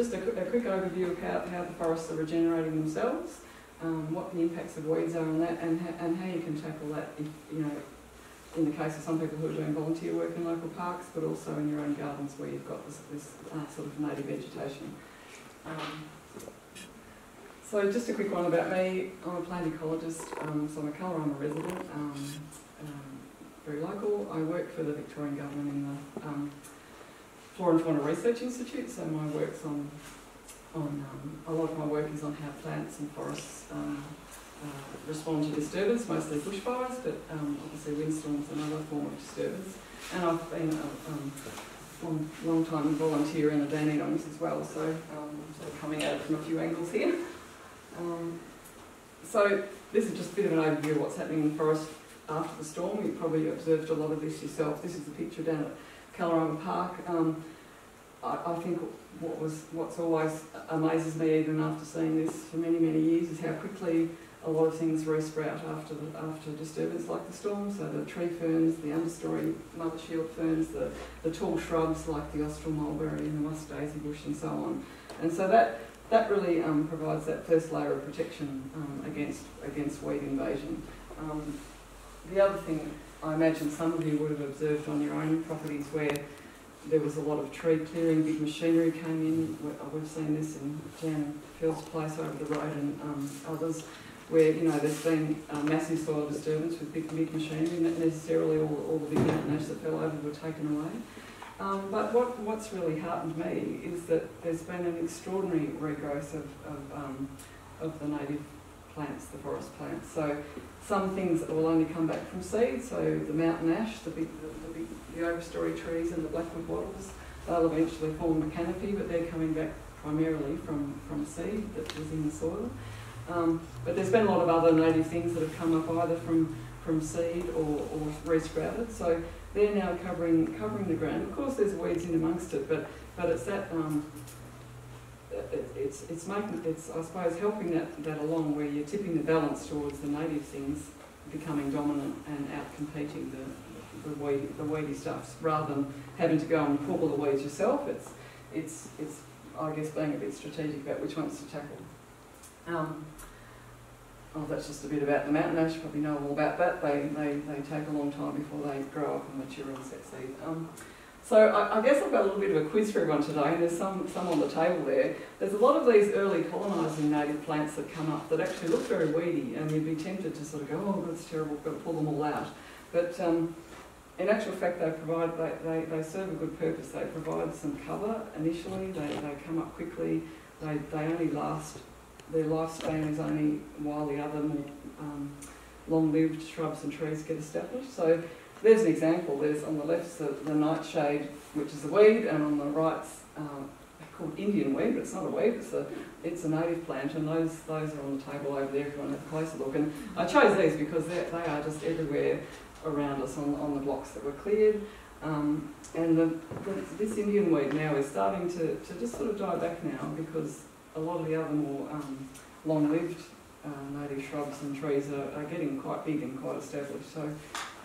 just a, a quick overview of how, how the forests are regenerating themselves, um, what the impacts of weeds are on that, and, and how you can tackle that if, you know, in the case of some people who are doing volunteer work in local parks, but also in your own gardens where you've got this, this uh, sort of native vegetation. Um, so just a quick one about me. I'm a plant ecologist, um, so I'm a Kalorama resident, um, um, very local. I work for the Victorian Government in the Fauna Research Institute, so my work's on, on um, a lot of my work is on how plants and forests um, uh, respond to disturbance, mostly bushfires, but um, obviously windstorms and other form of disturbance. And I've been a um, long, long time volunteer in the Dandenongs as well, so um, sort of coming at it from a few angles here. Um, so this is just a bit of an overview of what's happening in the forest after the storm. You probably observed a lot of this yourself. This is a picture down at Kalorama Park. Um, I, I think what was what's always amazes me, even after seeing this for many many years, is how quickly a lot of things resprout after the, after disturbance like the storm. So the tree ferns, the understory mother shield ferns, the, the tall shrubs like the austral mulberry and the musk daisy bush and so on. And so that that really um, provides that first layer of protection um, against against weed invasion. Um, the other thing I imagine some of you would have observed on your own properties where there was a lot of tree clearing, big machinery came in. We've seen this in Jan Phil's place over the road and um, others, where you know there's been uh, massive soil disturbance with big, big machinery, not necessarily all, all the big mountain that fell over were taken away. Um, but what, what's really heartened me is that there's been an extraordinary regrowth of, of, um, of the native plants, the forest plants. So some things that will only come back from seed, so the mountain ash, the big, the, the, big, the overstory trees and the blackwood wattles, they'll eventually form a canopy, but they're coming back primarily from, from seed that was in the soil. Um, but there's been a lot of other native things that have come up either from, from seed or, or resprouted. So they're now covering covering the ground. Of course, there's weeds in amongst it, but but it's that um, it's it's making it's I suppose helping that that along where you're tipping the balance towards the native things becoming dominant and out competing the the weedy, the weedy stuffs rather than having to go and pull the weeds yourself. It's it's it's I guess being a bit strategic about which ones to tackle. Um, Oh, that's just a bit about the mountain ash. You probably know all about that. They, they, they take a long time before they grow up and mature and set seed. Um, so I, I, guess I've got a little bit of a quiz for everyone today, and there's some, some on the table there. There's a lot of these early colonising native plants that come up that actually look very weedy, and you'd be tempted to sort of go, oh, that's terrible, we've got to pull them all out. But um, in actual fact, they provide they, they, they serve a good purpose. They provide some cover initially. They, they come up quickly. They, they only last their lifespan is only while the other more um, long-lived shrubs and trees get established. So there's an example. There's on the left the, the nightshade, which is a weed, and on the right's uh, called Indian weed, but it's not a weed. It's a it's a native plant, and those those are on the table over there if you want to have a closer look. And I chose these because they are just everywhere around us on, on the blocks that were cleared. Um, and the, the, this Indian weed now is starting to, to just sort of die back now because a lot of the other more um, long-lived uh, native shrubs and trees are, are, getting quite big and quite established. So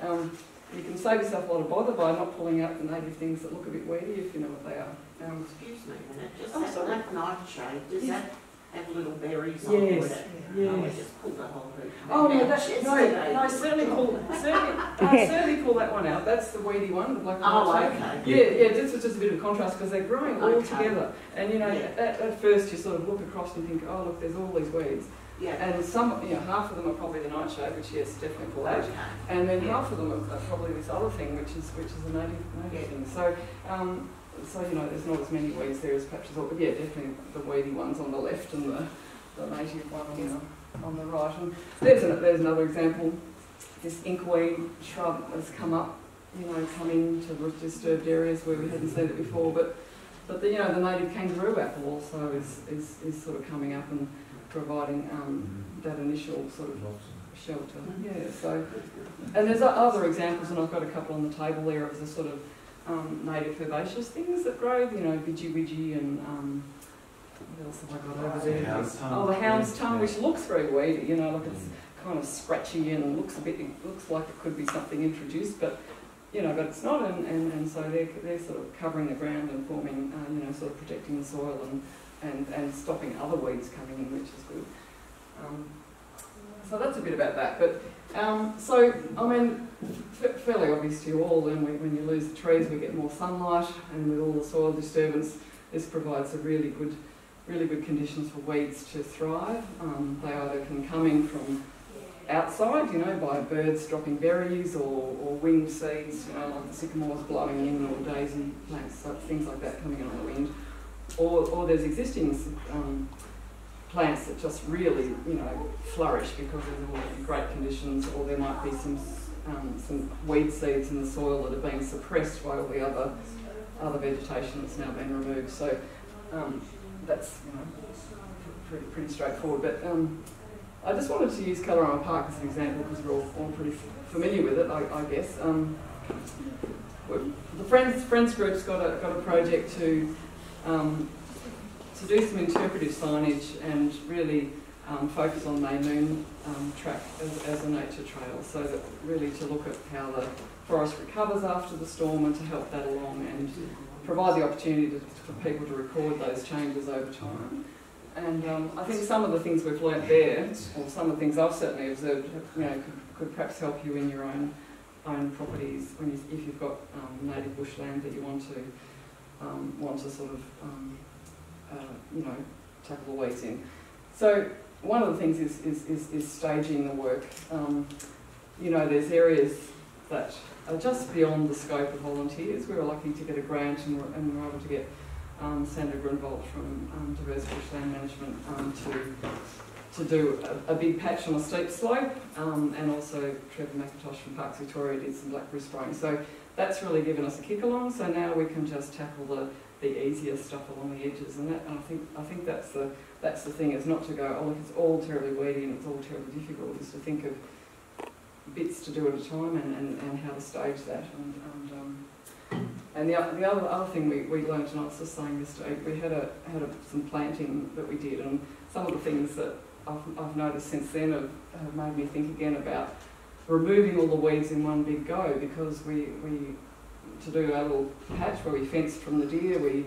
um, you can save yourself a lot of bother by not pulling out the native things that look a bit weedy if you know what they are. Um, Excuse me a minute, just oh, that sorry. nightshade, does that have little berries yes. on it? Yes. Oh, I just pulled the whole root. Oh no, that's no, no, certainly pull, certainly, uh, certainly pull that one out. That's the weedy one, the black oh, one. okay. Yeah, yeah. This was just a bit of contrast because they're growing all okay. together, and you know, yeah. at, at first you sort of look across and think, oh look, there's all these weeds. Yeah. And some, you know, half of them are probably the nightshade, which yes, definitely out. Okay. And then yeah. half of them are probably this other thing, which is which is a native native yeah. thing. So. Um, so you know, there's not as many weeds there as perhaps thought, but yeah, definitely the weedy ones on the left and the, the native one on the, on the right. And there's, an, there's another example. This inkweed shrub has come up, you know, come into disturbed areas where we hadn't seen it before, but but the, you know, the native kangaroo apple also is, is, is sort of coming up and providing um, that initial sort of shelter. Yeah, so, and there's other examples, and I've got a couple on the table there of the sort of um, native herbaceous things that grow, you know, bidgie widgie and um, what else have I got over there? Hound's tongue. Oh, the hound's tongue, which looks very weedy, you know, like it's kind of scratchy and looks a bit, it looks like it could be something introduced, but you know, but it's not, and, and, and so they're, they're sort of covering the ground and forming, uh, you know, sort of protecting the soil and, and, and stopping other weeds coming in, which is good. Um, so that's a bit about that. But um, so, I mean, fairly obvious to you all, when, we, when you lose the trees, we get more sunlight, and with all the soil disturbance, this provides a really good, really good conditions for weeds to thrive. Um, they either can come in from outside, you know, by birds dropping berries or, or winged seeds, you know, like the sycamores blowing in or daisy plants, things like that coming in on the wind. Or, there's existing um, plants that just really, you know, flourish because of the great conditions, or there might be some um, some weed seeds in the soil that are being suppressed by all the other other vegetation that's now been removed. So um, that's you know pretty, pretty straightforward. But um, I just wanted to use Kalorama Park as an example because we're all, all pretty familiar with it, I, I guess. Um, the Friends Friends Group's got a got a project to um, to do some interpretive signage and really um, focus on May Moon um, track as, as a nature trail. So that really to look at how the forest recovers after the storm and to help that along and provide the opportunity to, for people to record those changes over time. And um, I think some of the things we've learnt there, or some of the things I've certainly observed, you know, could, could perhaps help you in your own own properties when you, if you've got um, native bushland that you want to um, want to sort of um, uh, you know tackle the waste in. So one of the things is is, is, is staging the work. Um, you know, there's areas that are just beyond the scope of volunteers. We were lucky to get a grant and we're, and we're able to get um, Sandra Grunwald from um, Diverse Bushland Management um, to to do a, a, big patch on a steep slope, um, and also Trevor McIntosh from Parks Victoria did some blackberry spraying. So that's really given us a kick along. So now we can just tackle the, the easier stuff along the edges, and, that, and I think I think that's the that's the thing is not to go oh look it's all terribly weedy and it's all terribly difficult. Is to think of bits to do at a time and, and, and how to stage that and, and um, and the, the other, other thing we, we learned, and I was just saying this today, we had a had a, some planting that we did, and some of the things that I've, I've noticed since then have, have made me think again about removing all the weeds in one big go because we, we to do our little patch where we fenced from the deer, we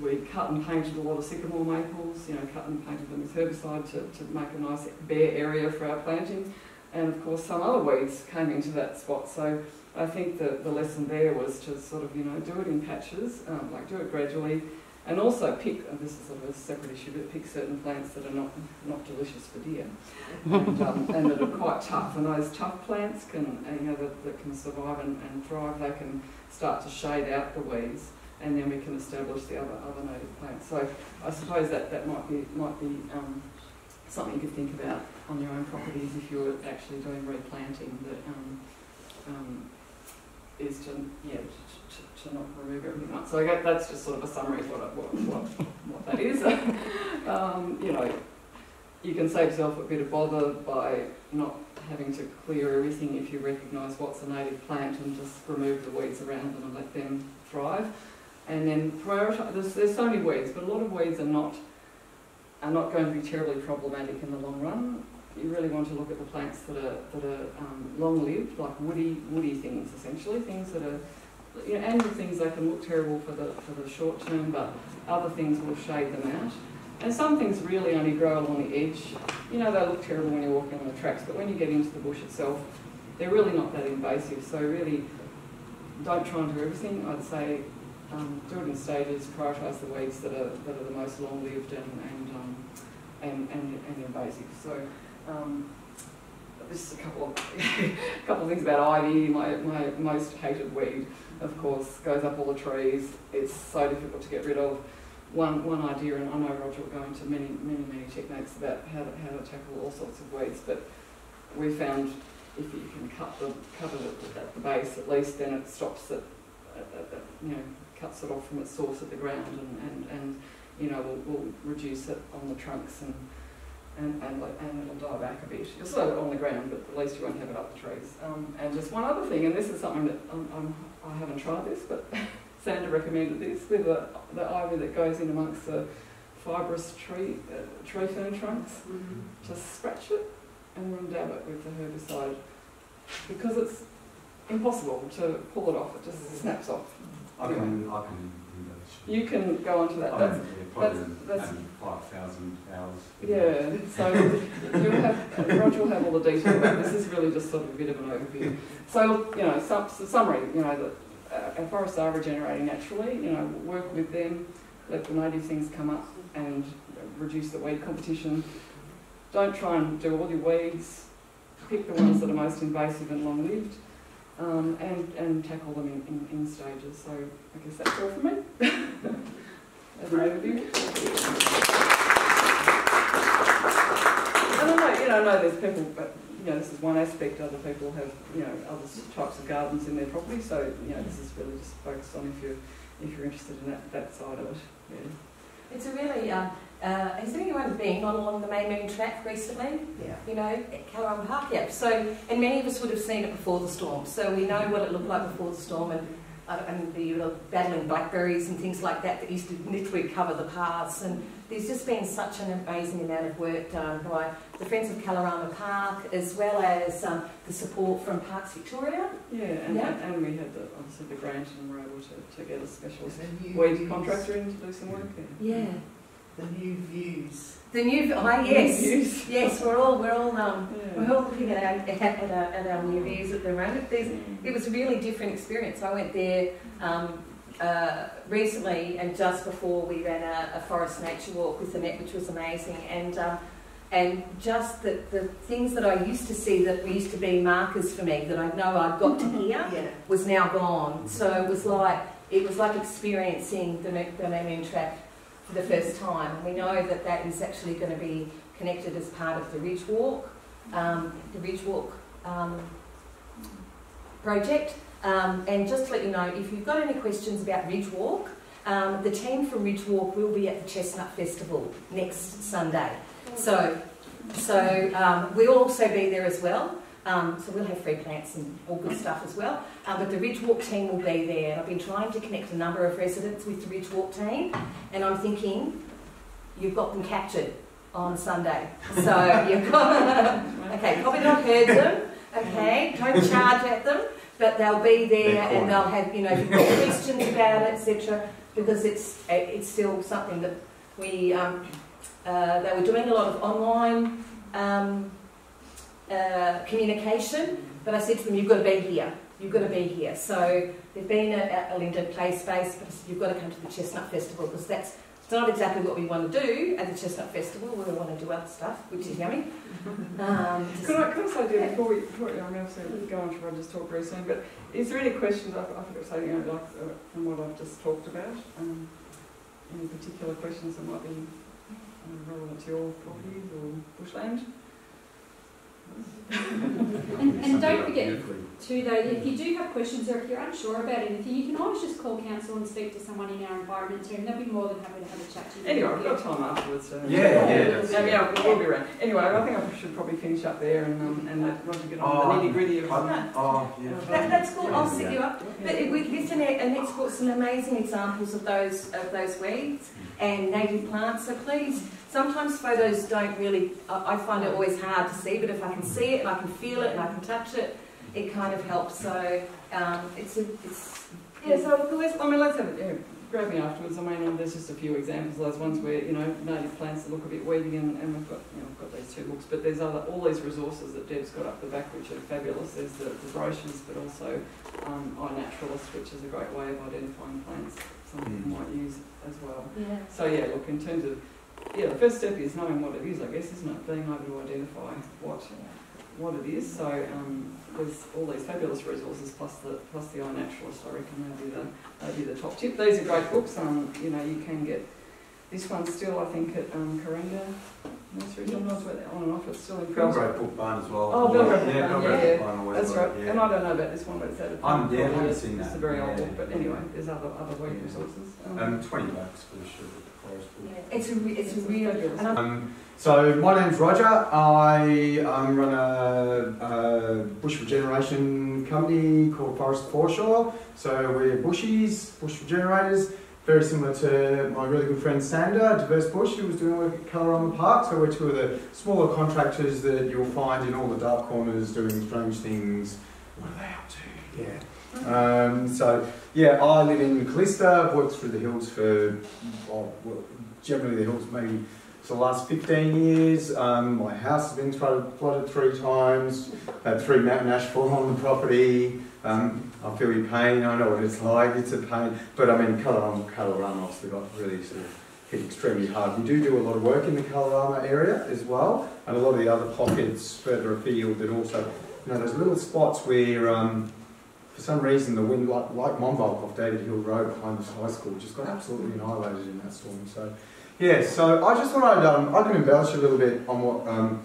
we cut and painted a lot of sycamore maples, you know, cut and painted them with herbicide to, to make a nice bare area for our planting. And of course some other weeds came into that spot. So I think the, the lesson there was to sort of, you know, do it in patches, um, like do it gradually, and also pick, and this is sort of a separate issue, but pick certain plants that are not, not delicious for deer, and, um, and that are quite tough. And those tough plants can, you know, that, that can survive and, and thrive, they can start to shade out the weeds, and then we can establish the other, other native plants. So I suppose that, that might be, might be um, something you could think about on your own properties if you're actually doing replanting, that um, um, is to, yeah, remove everything once. So I guess that's just sort of a summary of what, what, what, what that is. um, you know, you can save yourself a bit of bother by not having to clear everything if you recognise what's a native plant and just remove the weeds around them and let them thrive. And then prioritise, there's, there's so many weeds, but a lot of weeds are not, are not going to be terribly problematic in the long run you really want to look at the plants that are that are um, long-lived, like woody woody things, essentially things that are you know, annual things. They can look terrible for the for the short term, but other things will shade them out. And some things really only grow along the edge. You know, they look terrible when you're walking on the tracks, but when you get into the bush itself, they're really not that invasive. So really, don't try and do everything. I'd say um, do it in stages. Prioritise the weeds that are that are the most long-lived and and, um, and and and invasive. So. Um, this is a couple of a couple of things about ivy. My my most hated weed, of course, goes up all the trees. It's so difficult to get rid of. One one idea, and I know Roger will go into many many many techniques about how to how to tackle all sorts of weeds, but we found if you can cut the cover it at the base at least, then it stops it, you know, cuts it off from its source at the ground, and and, and you know will will reduce it on the trunks and and, and, and it'll die back a bit. You'll still have it on the ground, but at least you won't have it up the trees. Um, and just one other thing, and this is something that I'm, I'm, I have not tried this, but Sandra recommended this with the, the ivy that goes in amongst the fibrous tree uh, tree fern trunks. Mm-hmm. Just scratch it and then dab it with the herbicide because it's impossible to pull it off, it just snaps off. I can, I can. You can go onto that, that's, that's- that's- five thousand hours. yeah, so you'll have, Roger will have all the detail, but this is really just sort of a bit of an overview. So, you know, some, so summary, you know, that uh, our forests are regenerating naturally, you know, work with them, let the native things come up and reduce the weed competition. Don't try and do all your weeds, pick the ones that are most invasive and long-lived, um, and, and tackle them in, in, in stages. So I guess that's all from me. As an overview. And I know, you know, I know there's people, but, you know, this is one aspect, other people have, you know, other types of gardens in their property, so, you know, this is really just focused on if you're, if you're interested in that, that side of it, yeah. It's a really, um, uh, has anyone been on along the May Moon track recently? Yeah. You know, at Callum Park, yeah. So, and many of us would have seen it before the storm, so we know what it looked like before the storm and, uh, and the uh, battling blackberries and things like that that used to literally cover the paths. And there's just been such an amazing amount of work done by the Friends of Kalorama Park as well as um, the support from Parks Victoria. Yeah, and, Yeah. and we had the, obviously the grant and we're able to, to get a specialist The new weed contractor in to do some work, yeah. Yeah. The new views. The new, ah yes, Yes. yes, we're all, we're all, um, Yeah. we're all looking at our, at our, at our new views at the moment. There's, It was a really different experience. I went there um, uh, recently and just before we ran a, a forest nature walk with the Annette, which was amazing. And um, and just the, the things that I used to see that used to be markers for me that I know I'd got to here Yeah. was now gone. So it was like it was like experiencing the the Moon track for the first time. And we know that that is actually going to be connected as part of the Ridge Walk, um, the Ridge Walk um, project. Um, and just to let you know, if you've got any questions about Ridge Walk, um, the team from Ridge Walk will be at the Chestnut Festival next Sunday. So, so um, we'll also be there as well. Um, so we'll have free plants and all good stuff as well. Um, but the Ridge Walk team will be there. I've been trying to connect a number of residents with the Ridge Walk team, and I'm thinking you've got them captured on Sunday. So you've got okay, probably not heard them. Okay, don't charge at them, but they'll be there and they'll have you know if you've got questions about it, etc. Because it's it's still something that we um, uh, they were doing a lot of online um, uh, communication, but I said to them, you've got to be here. You've got to be here. So they've been at, at Linda Play Space, but I said, you've got to come to the Chestnut Festival because that's it's not exactly what we want to do at the Chestnut Festival. We want to do other stuff, which is yummy. Um, Could I, could I say, Deb, before we, before, I mean, obviously, we'll go on to Roger's talk very soon, but is there any questions, I, I forgot to say, you know, like, uh, from what I've just talked about, um, any particular questions that might be uh, relevant to your properties or bushland? And, and don't forget too though, if you do have questions or if you're unsure about anything, you can always just call council and speak to someone in our environment team. They'll be more than happy to have a chat to you. Anyway, I've got time afterwards, so. Yeah, yeah, Yeah, yeah, we'll be around. Anyway, I think I should probably finish up there and, um, and let Roger get on Oh, the nitty gritty of. I- Oh, yeah. that, that's cool. I'll set you up. But Yeah. it- we with Annette, Annette's got some amazing examples of those of those weeds and native plants. So please, sometimes photos don't really. I, I find it always hard to see, but if I can see it and I can feel it and I can touch it, it kind of helps. So um, it's a, it's Yeah, so let's, I mean, let's have it, yeah, grab me afterwards. I mean, um, there's just a few examples of those ones where, you know, native plants that look a bit weedy and, and we've got, you know, we've got these two books, but there's other, all these resources that Deb's got up the back which are fabulous. There's the, the brochures, but also um, iNaturalist, which is a great way of identifying plants some people Mm. might use as well. yeah. So yeah, look, in terms of, yeah, the first step is knowing what it is, I guess, isn't it? Being able to identify what what it is. So um, there's all these fabulous resources plus the plus the iNaturalist. I reckon they'll be the they'll be the top tip. These are great books. Um, you know, you can get this one still, I think, at um, Kuranga Nursery. I'm not sure on and off. It's still in print. Belgrave Book Barn as well. Oh, Belgrave Book yeah, Barn, Belgrave yeah, Book Barn That's right. yeah. And I don't know about this one, but it's out of Um, yeah, I haven't It's- seen It's that. a very old Yeah. book, but anyway, there's other other web resources. Um, 20 bucks for the sugar It's a re- it's a real. Um, so my name's Roger. I um, run a, a bush regeneration company called Forest Foreshore. So we're bushies, bush regenerators, very similar to my really good friend Sandra, Diverse Bush, who was doing work at Kalorama Park. So we're two of the smaller contractors that you'll find in all the dark corners doing strange things. What are they up to? Yeah. Um, so yeah, I live in Kallista. I've worked through the hills for well, generally the hills maybe for the last 15 years. Um, my house has been flooded, three times. Had three mountain ash fall on the property. Um, I feel your pain. I know what it's like. It's a pain. But I mean, Kalorama, Kalorama also got really sort of hit extremely hard. We do do a lot of work in the Kalorama area as well, and a lot of the other pockets further afield that also, you know, there's little spots where, um, for some reason, the wind, like, like Monbulk off David Hill Road behind this high school, just got absolutely annihilated in that storm. So, yeah, so I just thought I'd, um, I can embellish a little bit on what um,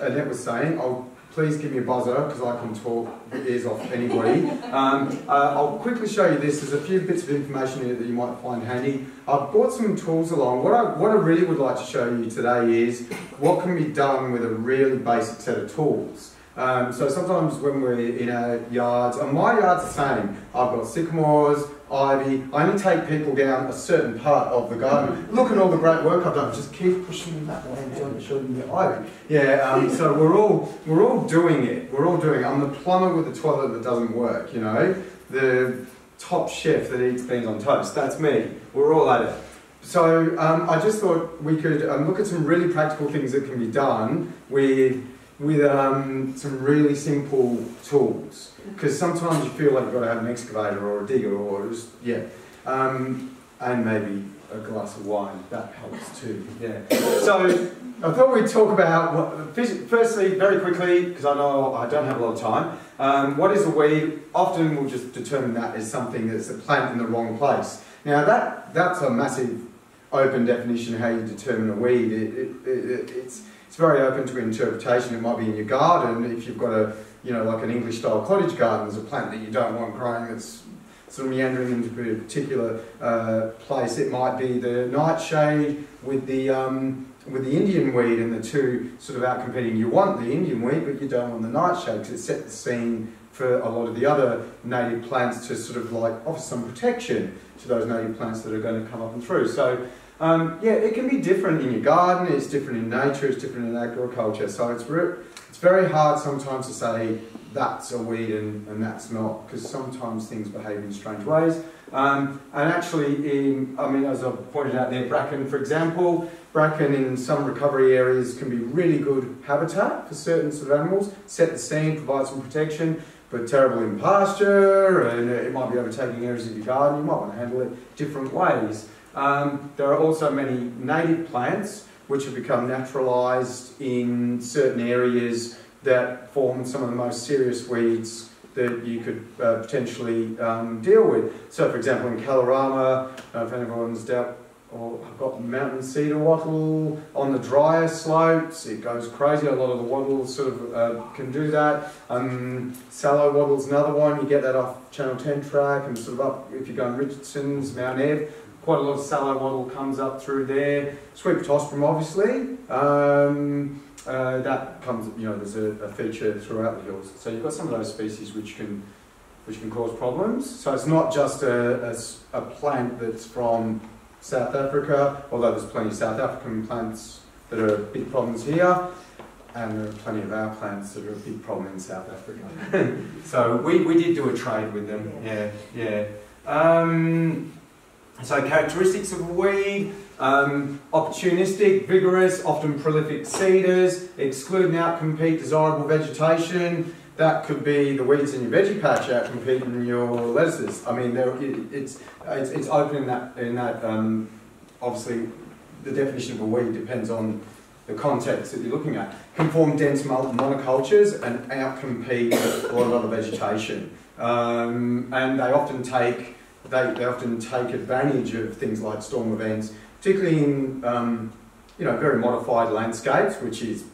Annette was saying. I'll please give me a buzzer because I can talk the ears off anybody. Um, uh, I'll quickly show you this. There's a few bits of information here that you might find handy. I've brought some tools along. What I, what I really would like to show you today is what can be done with a really basic set of tools. Um, so sometimes when we're in our yards, and my yard's the same, I've got sycamores, ivy. I only take people down a certain part of the garden. Look at all the great work I've done. Just keep pushing them that way until you show them the ivy. Yeah. Um, so we're all we're all doing it. We're all doing it. I'm the plumber with the toilet that doesn't work. You know, the top chef that eats beans on toast. That's me. We're all at it. So um, I just thought we could um, look at some really practical things that can be done with with um, some really simple tools. Because sometimes you feel like you've got to have an excavator or a digger or just, yeah. Um, and maybe a glass of wine, that helps too, yeah. So I thought we'd talk about, what, firstly, very quickly, because I know I don't have a lot of time, um, what is a weed? Often we'll just determine that as something that's a plant in the wrong place. Now that, that's a massive open definition of how you determine a weed. It, it, it, it's, it's very open to interpretation. It might be in your garden if you've got a, you know, like an English style cottage garden. There's a plant that you don't want growing that's sort of meandering into a particular uh, place. It might be the nightshade with the um, with the Indian weed and the two sort of out competing. You want the Indian weed, but you don't want the nightshade because it sets the scene for a lot of the other native plants to sort of like offer some protection to those native plants that are going to come up and through. So um, yeah, it can be different in your garden, it's different in nature, it's different in agriculture. So it's, it's very hard sometimes to say that's a weed and, and that's not, because sometimes things behave in strange ways. Um, and actually, in, I mean, as I've pointed out there, bracken, for example, bracken in some recovery areas can be really good habitat for certain sort of animals, set the scene, provide some protection, but terrible in pasture, and it might be overtaking areas of your garden. You might want to handle it different ways. Um, there are also many native plants which have become naturalised in certain areas that form some of the most serious weeds that you could uh, potentially um, deal with. So, for example, in Kalorama, uh, if anyone's dealt or I've got mountain cedar wattle on the drier slopes. It goes crazy. A lot of the wattles sort of uh, can do that. Um, sallow wattle's another one. You get that off Channel 10 track and sort of up if you go in Richardson's, Mount Ebb quite a lot of sallow wattle comes up through there. Sweet pittosporum, obviously. Um, uh, that comes, you know, there's a, a, feature throughout the hills. So you've got some of those species which can, which can cause problems. So it's not just a, a, a plant that's from South Africa, although there's plenty of South African plants that are big problems here, and there are plenty of our plants that are a big problem in South Africa. so we, we did do a trade with them, yeah, yeah. Um, so characteristics of a weed, um, opportunistic, vigorous, often prolific seeders, exclude and outcompete desirable vegetation. That could be the weeds in your veggie patch outcompeting your lettuces. I mean, it's, it's, it's open in that, in that um, obviously the definition of a weed depends on the context that you're looking at. Can form dense monocultures and outcompete a lot of other vegetation. Um, and they often take they, they often take advantage of things like storm events, particularly in um, you know very modified landscapes, which is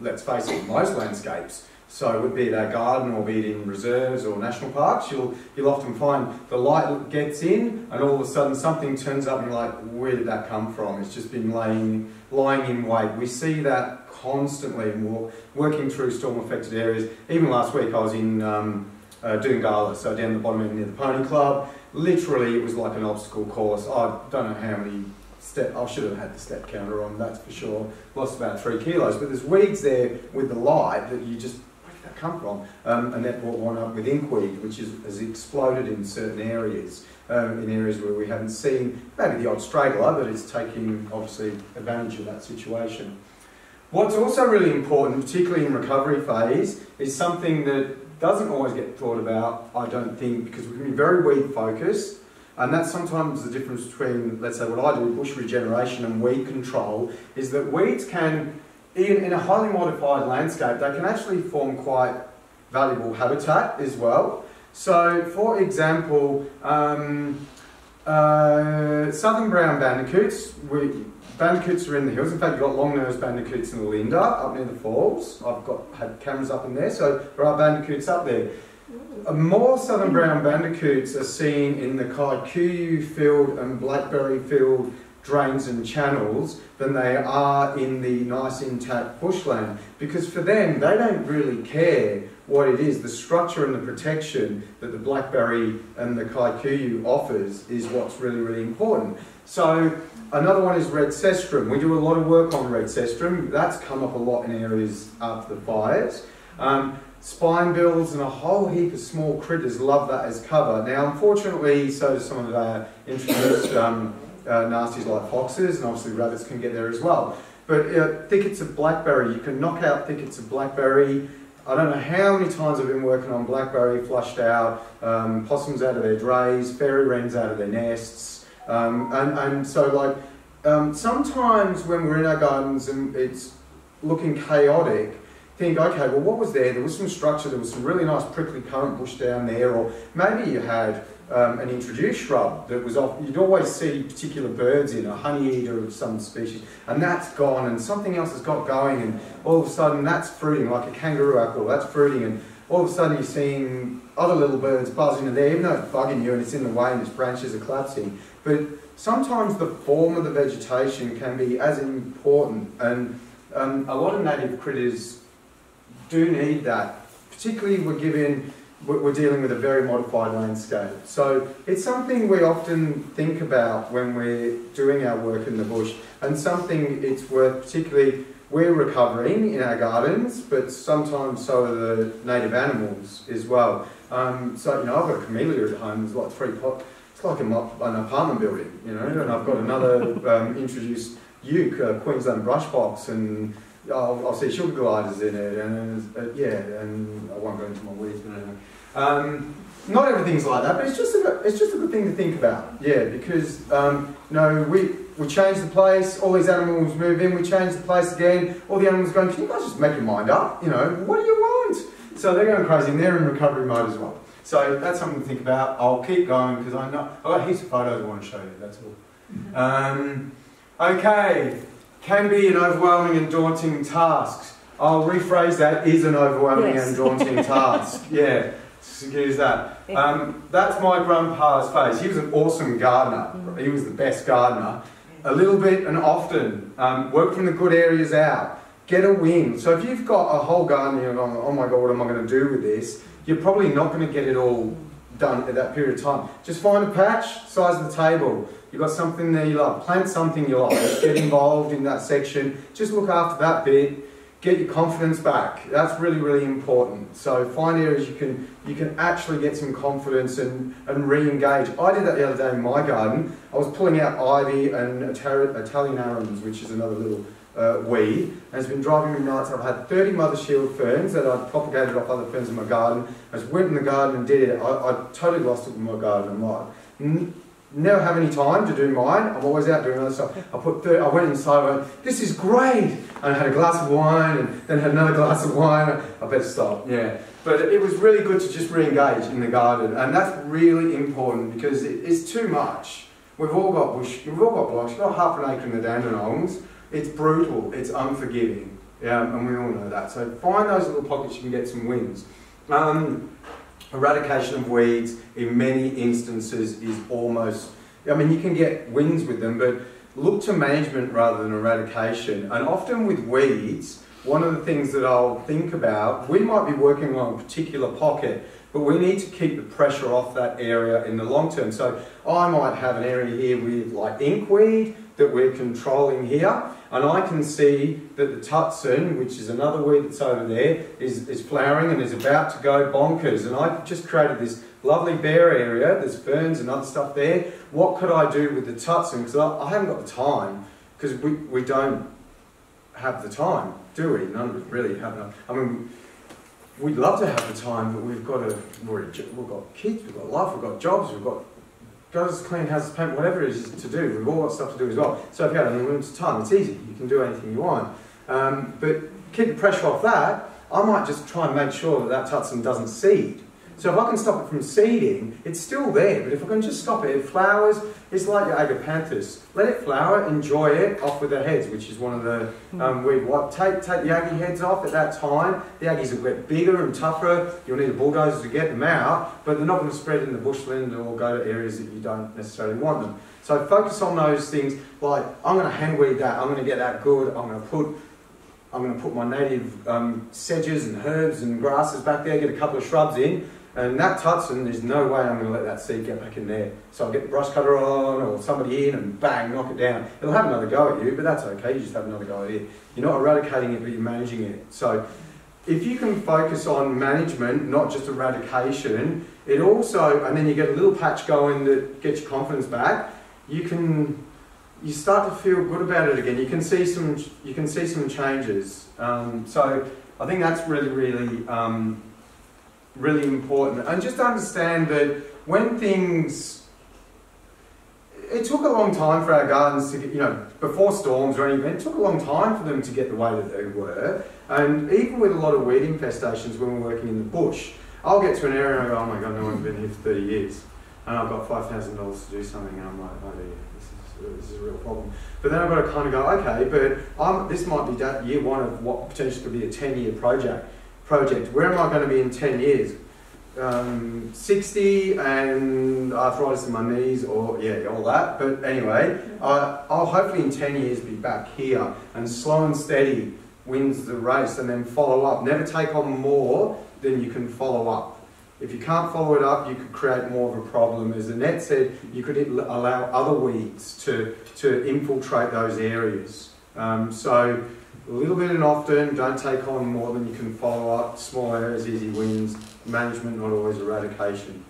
let's face it, most landscapes. So be it our garden or be it in reserves or national parks, you'll you'll often find the light gets in and all of a sudden something turns up and you're like, where did that come from? It's just been laying lying in wait. We see that constantly and working through storm affected areas. Even last week I was in um, uh, Doongalla, so down the bottom end near the Pony Club, literally it was like an obstacle course. I don't know how many step, I should have had the step counter on, that's for sure. Lost about three kilos, but there's weeds there with the light that you just where did that come from? Um, and that brought one up with inkweed, which is, has exploded in certain areas, um, in areas where we haven't seen maybe the odd straggler, but it's taking obviously advantage of that situation. What's also really important, particularly in recovery phase, is something that doesn't always get thought about, I don't think, because we can be very weed focused, and that's sometimes the difference between, let's say, what I do, bush regeneration and weed control, is that weeds can, in, in a highly modified landscape, they can actually form quite valuable habitat as well. So, for example, um, uh, southern brown bandicoots, we, bandicoots are in the hills. In fact, you've got long-nosed bandicoots in the Linda, up near the falls. I've got had cameras up in there, so there are bandicoots up there. More southern brown bandicoots are seen in the Kikuyu field and blackberry field drains and channels than they are in the nice intact bushland because for them they don't really care what it is the structure and the protection that the blackberry and the Kikuyu offers is what's really really important so another one is red cestrum we do a lot of work on red cestrum that's come up a lot in areas after the fires. Um, spine bills and a whole heap of small critters love that as cover. Now unfortunately so do some of our introduced um, uh, nasties like foxes, and obviously rabbits can get there as well. But uh, thickets of blackberry, you can knock out thickets of blackberry. I don't know how many times I've been working on blackberry flushed out, um, possums out of their drays, fairy wrens out of their nests, um, and, and so like um, sometimes when we're in our gardens and it's looking chaotic, think, okay, well, what was there? There was some structure, there was some really nice prickly currant bush down there, or maybe you had um, an introduced shrub that was off, you'd always see particular birds in, a honey eater of some species, and that's gone, and something else has got going, and all of a sudden that's fruiting, like a kangaroo apple, that's fruiting, and all of a sudden you're seeing other little birds buzzing in there, even though it's bugging you and it's in the way and its branches are collapsing. But sometimes the form of the vegetation can be as important, and um, a lot of native critters do need that. Particularly, we're given we're dealing with a very modified landscape. So it's something we often think about when we're doing our work in the bush, and something it's worth particularly. We're recovering in our gardens, but sometimes so are the native animals as well. Um, so you know, I've got a camellia at home. There's like three pot. It's like an apartment building, you know. And I've got another um, introduced uke, uh, Queensland brush box, and I'll, I'll, see sugar gliders in it, and uh, yeah, and I won't go into my weeds, but anyway. Um, not everything's like that, but it's just a, it's just a good thing to think about, yeah, because um, you know we we change the place, all these animals move in, we change the place again, all the animals going, can you guys just make your mind up? You know, what do you want? So they're going crazy, and they're in recovery mode as well. So that's something to think about. I'll keep going because I know I've got heaps of photos I want to show you. That's all. Um, okay can be an overwhelming and daunting task. I'll rephrase that, is an overwhelming yes. and daunting task. Yeah, excuse that. Um, that's my grandpa's face. He was an awesome gardener. He was the best gardener. A little bit and often. Um, work from the good areas out. Get a win. So if you've got a whole garden and you're going, oh my God, what am I going to do with this? You're probably not going to get it all done at that period of time. Just find a patch, size of the table. You've got something there you love. Plant something you like. Get involved in that section. Just look after that bit. Get your confidence back. That's really, really important. So find areas you can you can actually get some confidence and, and re-engage. I did that the other day in my garden. I was pulling out ivy and Italian arums, which is another little uh, weed, it's been driving me nuts. I've had 30 mother shield ferns that I've propagated off other ferns in my garden. I just went in the garden and did it. I, I totally lost it in my garden. I'm like, never have any time to do mine. I'm always out doing other stuff. I put 30, I went inside and went, this is great. And I had a glass of wine and then had another glass of wine. I better stop, yeah. But it was really good to just re-engage in the garden. And that's really important because it, it's too much. We've all got bush, we've all got blocks. We've got half an acre in the Dandenongs. It's brutal, it's unforgiving. Yeah, and we all know that. So find those little pockets you can get some wins. Um, eradication of weeds in many instances is almost, I mean, you can get wins with them, but look to management rather than eradication. And often with weeds, one of the things that I'll think about, we might be working on a particular pocket, but we need to keep the pressure off that area in the long term. So I might have an area here with like inkweed, that we're controlling here. And I can see that the tutsin, which is another weed that's over there, is, is flowering and is about to go bonkers. And I've just created this lovely bare area, there's ferns and other stuff there. What could I do with the tutsin? Because I, I haven't got the time, because we, we don't have the time, do we? None of us really have enough. I mean, we'd love to have the time, but we've got to, we've got kids, we've got life, we've got jobs, we've got guys clean houses, paint, whatever it is to do. We've all got stuff to do as well. So if you got an unlimited time, it's easy. You can do anything you want. Um, but keep the pressure off that. I might just try and make sure that that tutsin doesn't seed. So if I can stop it from seeding, it's still there, but if I can just stop it, it flowers, it's like your agapanthus. Let it flower, enjoy it, off with the heads, which is one of the um, weed. What, take, take the Aggie heads off at that time. The Aggies will get bigger and tougher. You'll need a bulldozer to get them out, but they're not going to spread in the bushland or go to areas that you don't necessarily want them. So focus on those things like, I'm going to hand weed that, I'm going to get that good, I'm going to put I'm going to put my native um, sedges and herbs and grasses back there, get a couple of shrubs in, and that tutsin, there's no way I'm going to let that seed get back in there. So I'll get the brush cutter on or somebody in and bang, knock it down. It'll have another go at you, but that's okay. You just have another go at it. You're not eradicating it, but you're managing it. So if you can focus on management, not just eradication, it also, and then you get a little patch going that gets your confidence back, you can, you start to feel good about it again. You can see some, you can see some changes. Um, so I think that's really, really, um, really important. And just understand that when things, it took a long time for our gardens to get, you know, before storms or anything, it took a long time for them to get the way that they were. And even with a lot of weed infestations when we're working in the bush, I'll get to an area and I go, oh my God, no one's been here for 30 years. And I've got $5,000 to do something and I'm like, oh dear, this is, this is a real problem. But then I've got to kind of go, okay, but I'm, this might be year one of what potentially could be a 10 year project. Project. Where am I going to be in 10 years? Um, 60 and arthritis in my knees, or yeah, all that. But anyway, I, I'll hopefully in 10 years be back here and slow and steady wins the race and then follow up. Never take on more than you can follow up. If you can't follow it up, you could create more of a problem. As Annette said, you could allow other weeds to, to infiltrate those areas. Um, so a little bit and often, don't take on more than you can follow up. Small areas, easy wins. Management, not always eradication.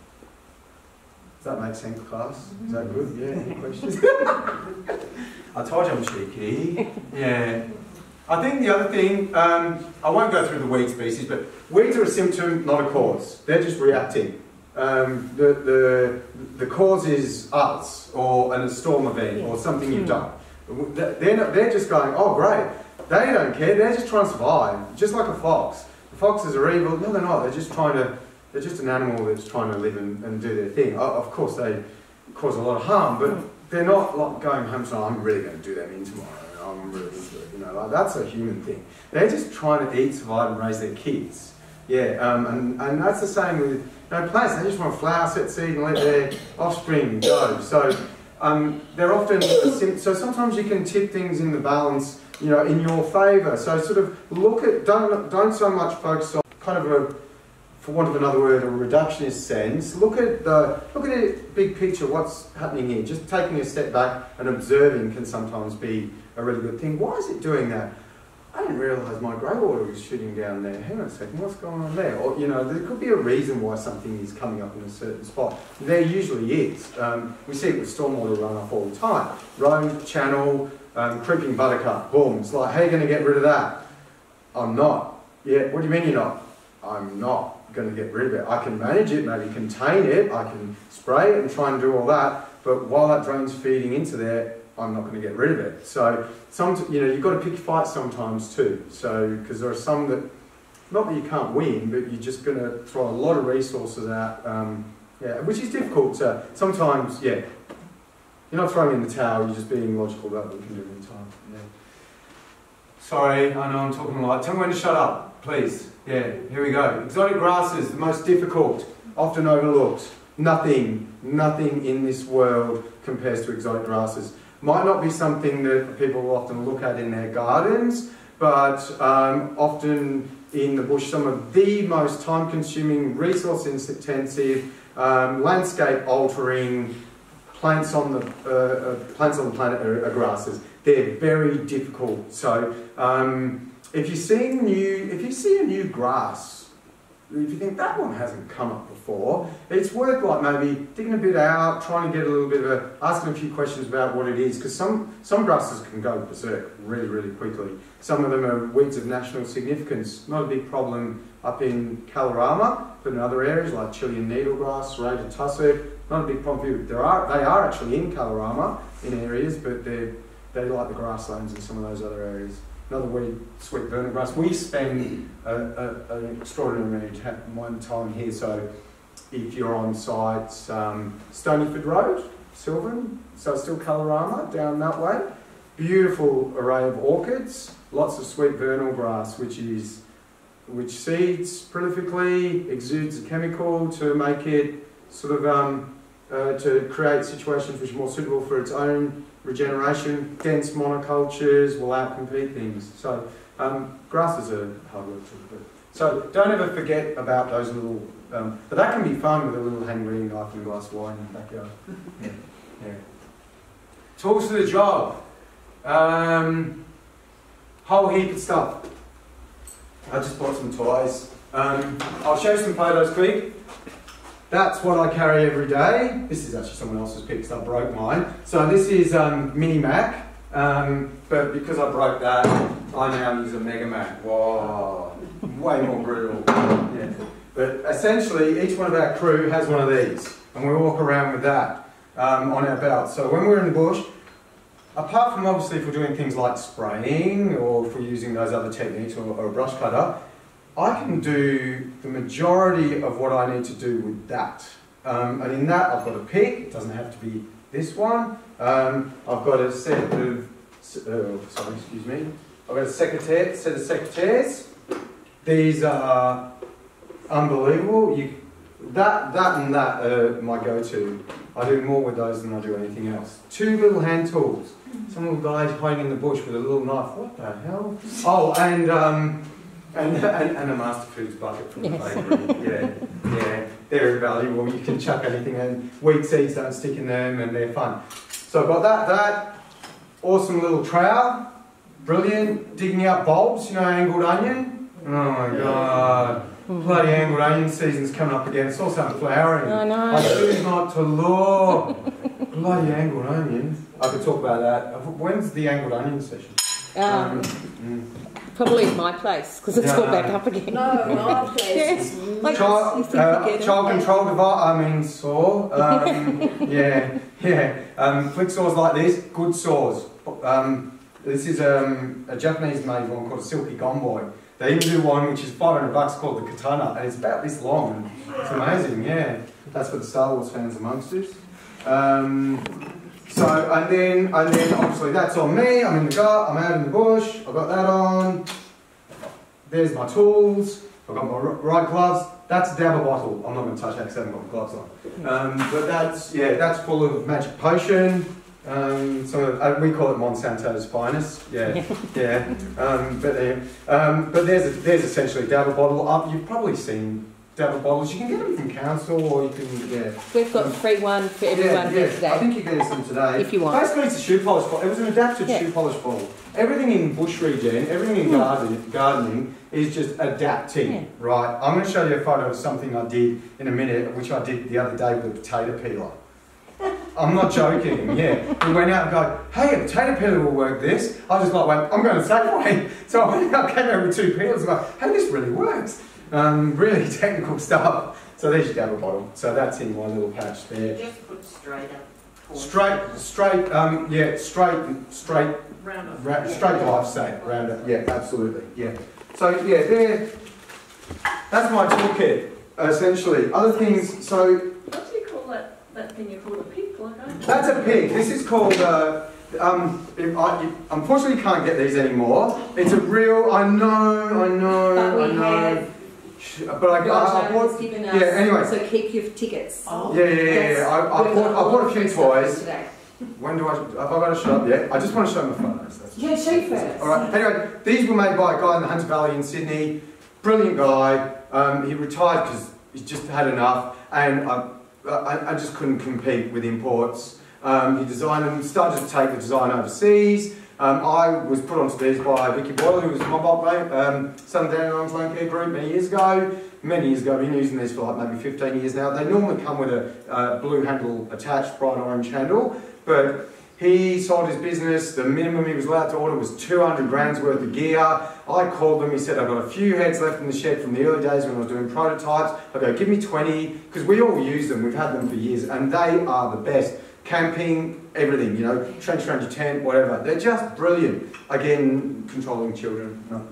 Does that make sense, class? Is that good? Yeah, any questions? I told you I'm cheeky. Yeah. I think the other thing, um, I won't go through the weed species, but weeds are a symptom, not a cause. They're just reacting. Um, the, the, the cause is us, or a storm event, or something you've done. They're, not, they're just going, oh great, they don't care, they're just trying to survive, just like a fox. The foxes are evil, no they're not, they're just trying to, they're just an animal that's trying to live and, and do their thing. Of course they cause a lot of harm, but they're not like going home saying, I'm really going to do them in tomorrow. I'm really into it. You know, like that's a human thing. They're just trying to eat, survive, and raise their kids. Yeah, um, and, and that's the same with you know, plants. They just want to flower, set seed, and let their offspring go. So um, they're often so sometimes you can tip things in the balance, you know, in your favour. So sort of look at don't don't so much focus on kind of a for want of another word, a reductionist sense, look at the look at the big picture, what's happening here. Just taking a step back and observing can sometimes be a really good thing. Why is it doing that? I didn't realise my grey water was shooting down there. Hang on a second, what's going on there? Or, you know, there could be a reason why something is coming up in a certain spot. There usually is. Um, we see it with stormwater runoff all the time. Road, channel, um, creeping buttercup, boom. It's like, how are you going to get rid of that? I'm not. Yeah, what do you mean you're not? I'm not going to get rid of it. I can manage it, maybe contain it, I can spray it and try and do all that, but while that drain's feeding into there, I'm not going to get rid of it. So, some, you know, you've got to pick fights sometimes too. So, because there are some that, not that you can't win, but you're just going to throw a lot of resources out, um, yeah, which is difficult. So sometimes, yeah, you're not throwing in the towel, you're just being logical about what you can do in time. Yeah. Sorry, I know I'm talking a lot. Tell me when to shut up, please. Yeah, here we go. Exotic grasses, the most difficult, often overlooked. Nothing, nothing in this world compares to exotic grasses. Might not be something that people often look at in their gardens, but um, often in the bush, some of the most time consuming, resource intensive, um, landscape altering plants on the uh, uh, plants on the planet are, are grasses. They're very difficult. So um, if you see new, if you see a new grass, if you think that one hasn't come up before, it's worth like maybe digging a bit out, trying to get a little bit of a, asking a few questions about what it is, because some some grasses can go berserk really really quickly. Some of them are weeds of national significance. Not a big problem up in Kalorama, but in other areas like Chilean needlegrass, serrated tussock, not a big for you. There are, they are actually in Kalorama in areas, but they they like the grasslands in some of those other areas. Another weed, sweet vernal grass. We spend a, a, an extraordinary amount of time here, so if you're on sites, um, Stonyford Road, Silvan, so still Kalorama down that way. Beautiful array of orchids, lots of sweet vernal grass, which is which seeds prolifically, exudes a chemical to make it sort of um, uh, to create situations which are more suitable for its own regeneration. Dense monocultures will outcompete things. So um, grasses are hard work to do. So don't ever forget about those little, um, but that can be fun with a little hand weeding knife and a glass of wine in the backyard. Yeah. yeah. Tools for the job. Um, whole heap of stuff. I just bought some toys. Um, I'll show you some photos quick. That's what I carry every day. This is actually someone else's pick, so I broke mine. So this is um, Mini Mac, um, but because I broke that, I now use a Mega Mac. Whoa, way more brutal. Yeah. But essentially, each one of our crew has one of these, and we walk around with that um, on our belt. So when we're in the bush, apart from obviously if we're doing things like spraying or if we're using those other techniques or, or a brush cutter, I can do the majority of what I need to do with that. Um, and in that, I've got a pick. It doesn't have to be this one. Um, I've got a set of, oh, sorry, excuse me. I've got a secateur, set of secateurs. These are unbelievable. You, that, that and that are my go-to. I do more with those than I do anything else. Two little hand tools. Some little guy hiding in the bush with a little knife. What the hell? Oh, and um, and, and, and a Master Foods bucket from the Yes. bakery. Yeah, yeah. They're invaluable. You can chuck anything in. Wheat seeds don't stick in them and they're fun. So I've got that, that. Awesome little trowel. Brilliant. Digging out bulbs, you know, angled onion. Oh my god. Bloody angled onion season's coming up again. It's also flowering. I know. I choose not to law. Bloody angled onion. I could talk about that. When's the angled onion session? Um, mm. Probably at my place because it's all back up again. No, no, please. Yes. Like, Child, you think you uh, child control device, I mean saw. Um, yeah, yeah. Um, flick saws like this, good saws. Um, this is um, a Japanese made one called a Silky Gomboy. They even do one which is 500 bucks called the Katana, and it's about this long. It's amazing, yeah. That's for the Star Wars fans amongst us. Um, so, and then, and then obviously that's on me. I'm in the gut, I'm out in the bush, I've got that on. There's my tools. I've got my right gloves. That's a dabber bottle. I'm not going to touch that because I haven't got my gloves on. Um, but that's yeah, that's full of magic potion. Um, so uh, we call it Monsanto's finest. Yeah, yeah. Um, but uh, um, but there's a, there's essentially a dabber bottle. Uh, you've probably seen dabber bottles. You can get them from council, or you can yeah. We've got a free one for everyone yeah, here yeah. I think you get some today. If you want. Basically, it's a shoe polish bottle. It was an adapted Yeah. shoe polish bottle. Everything in bush regen, everything in Hmm. gardening, gardening is just adapting, Yeah. right? I'm going to show you a photo of something I did in a minute, which I did the other day with a potato peeler. I'm not joking, yeah. We went out and go, hey, a potato peeler will work this. I just like went, I'm going to Safeway. So I went out, came out with two peelers and go, hey, this really works. Um, really technical stuff. So there's your dabber bottle. So that's in one little patch there. Just put straight up. Straight, straight, um, yeah, straight, straight, Round up. ra- Yeah. straight life state, round it, yeah, absolutely, yeah. So, yeah, there, that's my toolkit, essentially. Other things, so, What do you call that, that thing you call a pig, like that's a pig, this is called, uh, um, I, you, unfortunately you can't get these anymore. It's a real, I know, I know, I know. Have- Sh- But I, I, I Roger bought, has given us, yeah, anyway. so keep your tickets. Oh. yeah, yeah, yeah, yeah, I, I bought, I bought a few toys. Today. When do I, have I got to shut up yet? I just want to show my photos. That's Yeah, show you first. All right. Anyway, these were made by a guy in the Hunter Valley in Sydney. Brilliant guy. Um, he retired because he just had enough, and I, I, I just couldn't compete with imports. Um, he designed them, started to take the design overseas. Um, I was put onto these by Vicky Boyle, who was Mobile um, Southern Dandenongs Landcare Group many years ago. Many years ago, I've been using these for like maybe 15 years now. They normally come with a uh, blue handle attached, bright orange handle, but he sold his business. The minimum he was allowed to order was 200 grand's worth of gear. I called him. He said, I've got a few heads left in the shed from the early days when I was doing prototypes. I go, give me 20, because we all use them. We've had them for years, and they are the best. Camping, everything, you know, trench around your tent, whatever. They're just brilliant. Again, controlling children. No.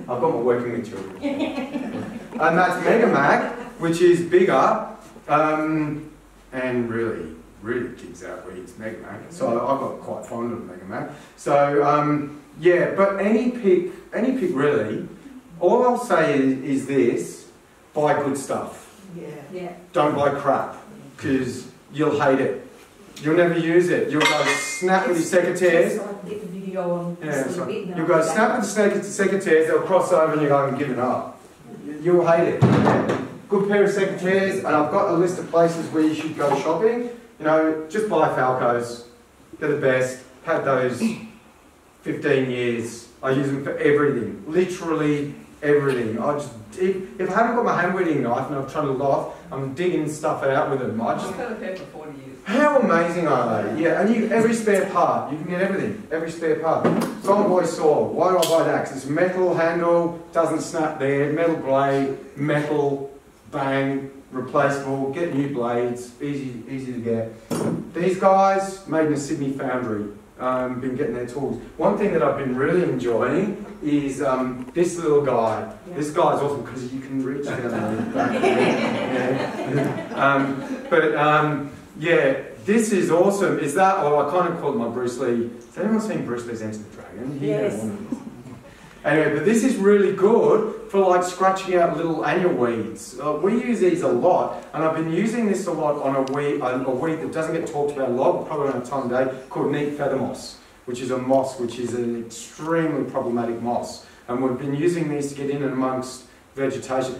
I've got my working with children. and that's Mega Mac, which is bigger um, and really really kicks out weeds, Mega Mac. So I got quite fond of Mega Mac. So um, yeah, but any pick, any pick really, all I'll say is, is this, buy good stuff. Yeah. Yeah. Don't buy crap, because you'll hate it. You'll never use it. You'll go snap with your secateurs. Just like get the video on Yeah, so you'll go snap with the sec- secateurs, they'll cross over and you go, I'm giving up. You- You'll hate it. Good pair of secateurs, and I've got a list of places where you should go shopping. You know, just buy Felcos. They're the best. Had those 15 years. I use them for everything. Literally everything. I just, if, if I haven't got my hand weeding knife and I'm trying to off, I'm digging stuff out with them. I I've just, had a pair for 40 years. how amazing are they? Yeah, and you every spare part. You can get everything. Every spare part. Gomboy Saw. Why do I buy that? 'Cause it's metal handle, doesn't snap there, metal blade, metal, bang, replaceable, get new blades, easy, easy to get. These guys made in a Sydney foundry. Um, been getting their tools. One thing that I've been really enjoying is um, this little guy. Yeah. This guy's awesome because you can reach down. Yeah. um, but um, yeah, this is awesome. Is that, or I kind of call it my Bruce Lee. Has anyone seen Bruce Lee's Enter the Dragon? He Yes. one of these. Anyway, but this is really good for like scratching out little annual weeds. Uh, we use these a lot, and I've been using this a lot on a weed, a, weed that doesn't get talked about a lot, probably on a time of day, called neat feather moss, which is a moss which is an extremely problematic moss. And we've been using these to get in and amongst vegetation.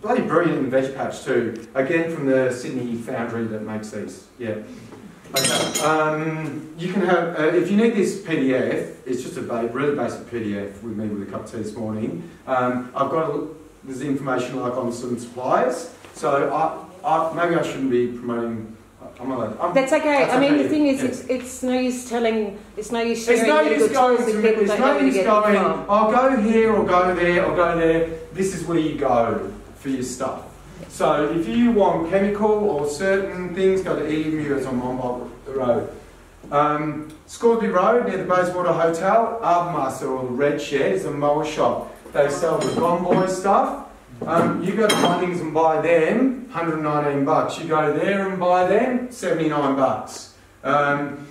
Bloody brilliant in Veg Patch too. Again from the Sydney foundry that makes these. Yeah. Okay. Um, you can have, uh, if you need this PDF, it's just a ba- really basic PDF with me with a cup of tea this morning. Um, I've got a, there's information like on some suppliers. So I, I, maybe I shouldn't be promoting. I'm allowed. I'm, That's okay. That's I mean, okay, the thing is, yeah. it's, it's no use telling, it's no use sharing no really use going to, people there's no use going. I'll go here or go there or go there. This is where you go for your stuff. So if you want chemical or certain things, go to EMU, it's on Monmouth Road. Um, Road near the Bayswater Hotel, Arbormaster or the Red Shed is a mower shop. They sell the Gone stuff. Um, you go to Bunnings and buy them, 119 bucks. You go there and buy them, 79 bucks. Um,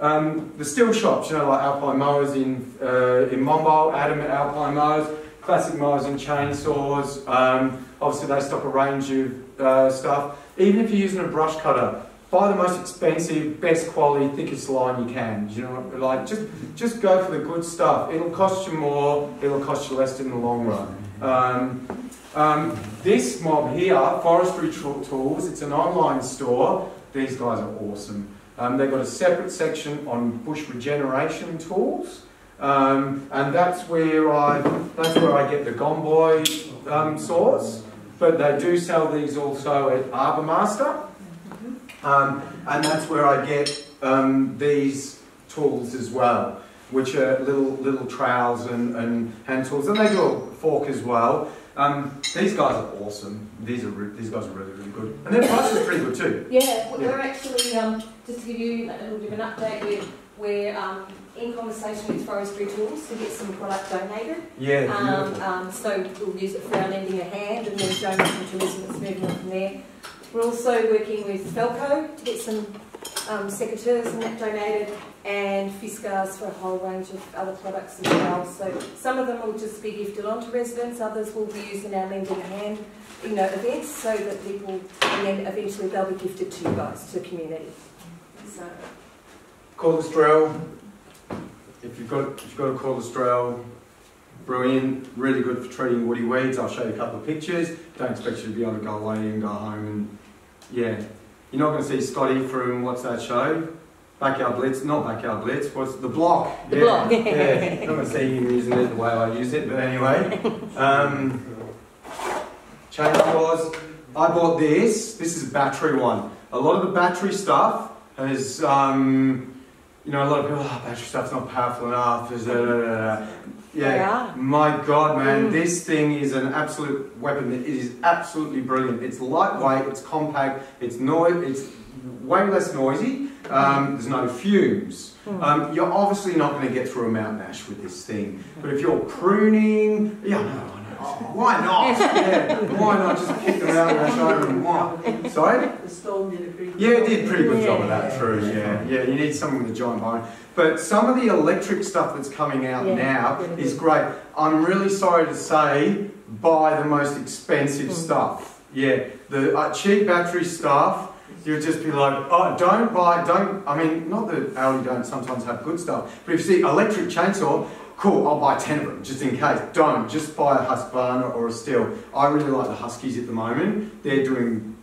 um, the Stihl shops, you know, like Alpine Mowers in uh, in Monbulk, Adam at Alpine Mowers, classic mowers and chainsaws. Um, obviously, they stock a range of uh, stuff. Even if you're using a brush cutter, buy the most expensive, best quality, thickest line you can. You know, like just just go for the good stuff. It'll cost you more. It'll cost you less in the long run. Um, um, this mob here, Forestry Tools, it's an online store. These guys are awesome. Um, they've got a separate section on bush regeneration tools, um, and that's where I that's where I get the Gomboy um, saws. But they do sell these also at Arbormaster. Um, and that's where I get um, these tools as well, which are little little trowels and, and hand tools, and they do a fork as well. Um, these guys are awesome. These are re- these guys are really really good, and their price is pretty good too. Yeah, well, we're actually, um, just to give you a little bit of an update, we're, we're um, in conversation with Forestry Tools to get some product donated. Yeah, Um, um, so we'll use it for our lending a hand and then donate them to residents moving on from there. We're also working with Felco to get some um, secateurs and that donated and Fiskars for a whole range of other products as well. So some of them will just be gifted on to residents, others will be used in our lending a hand you know, events so that people, and then eventually they'll be gifted to you guys, to the community. So, Cordless drill. If you've got if you've got a cordless drill, brilliant, really good for treating woody weeds. I'll show you a couple of pictures. Don't expect you to be able to go away and go home and yeah. You're not going to see Scotty from what's that show? Backyard Blitz, not Backyard Blitz. What's the block? The yeah, Block. yeah. Not going to see him using it the way I use it, but anyway. Um, chainsaws. I bought this. This is a battery one. A lot of the battery stuff has, um, you know, a lot of people, oh, battery stuff's not powerful enough. is da, da, da, da." They Yeah, my God, man, Mm. this thing is an absolute weapon. It is absolutely brilliant. It's lightweight, it's compact, it's noise, it's way less noisy. Um, there's no fumes. Mm. Um, you're obviously not going to get through a mountain ash with this thing, but if you're pruning, yeah, I know, I know. Why not? Yeah, why not just kick them out ash over and why? Sorry? The storm did a pretty good Yeah, it did a pretty good job of that, true, yeah. Yeah, you need someone with a giant bone. But some of the electric stuff that's coming out Yeah, now is good. great. I'm really sorry to say, buy the most expensive Mm. stuff. Yeah, the uh, cheap battery stuff, you'll just be like, oh, don't buy, don't, I mean, not that Aldi don't sometimes have good stuff, but if you see electric chainsaw, cool, I'll buy 10 of them, just in case. Don't, just buy a Husqvarna or a Stihl. I really like the Huskies at the moment. They're doing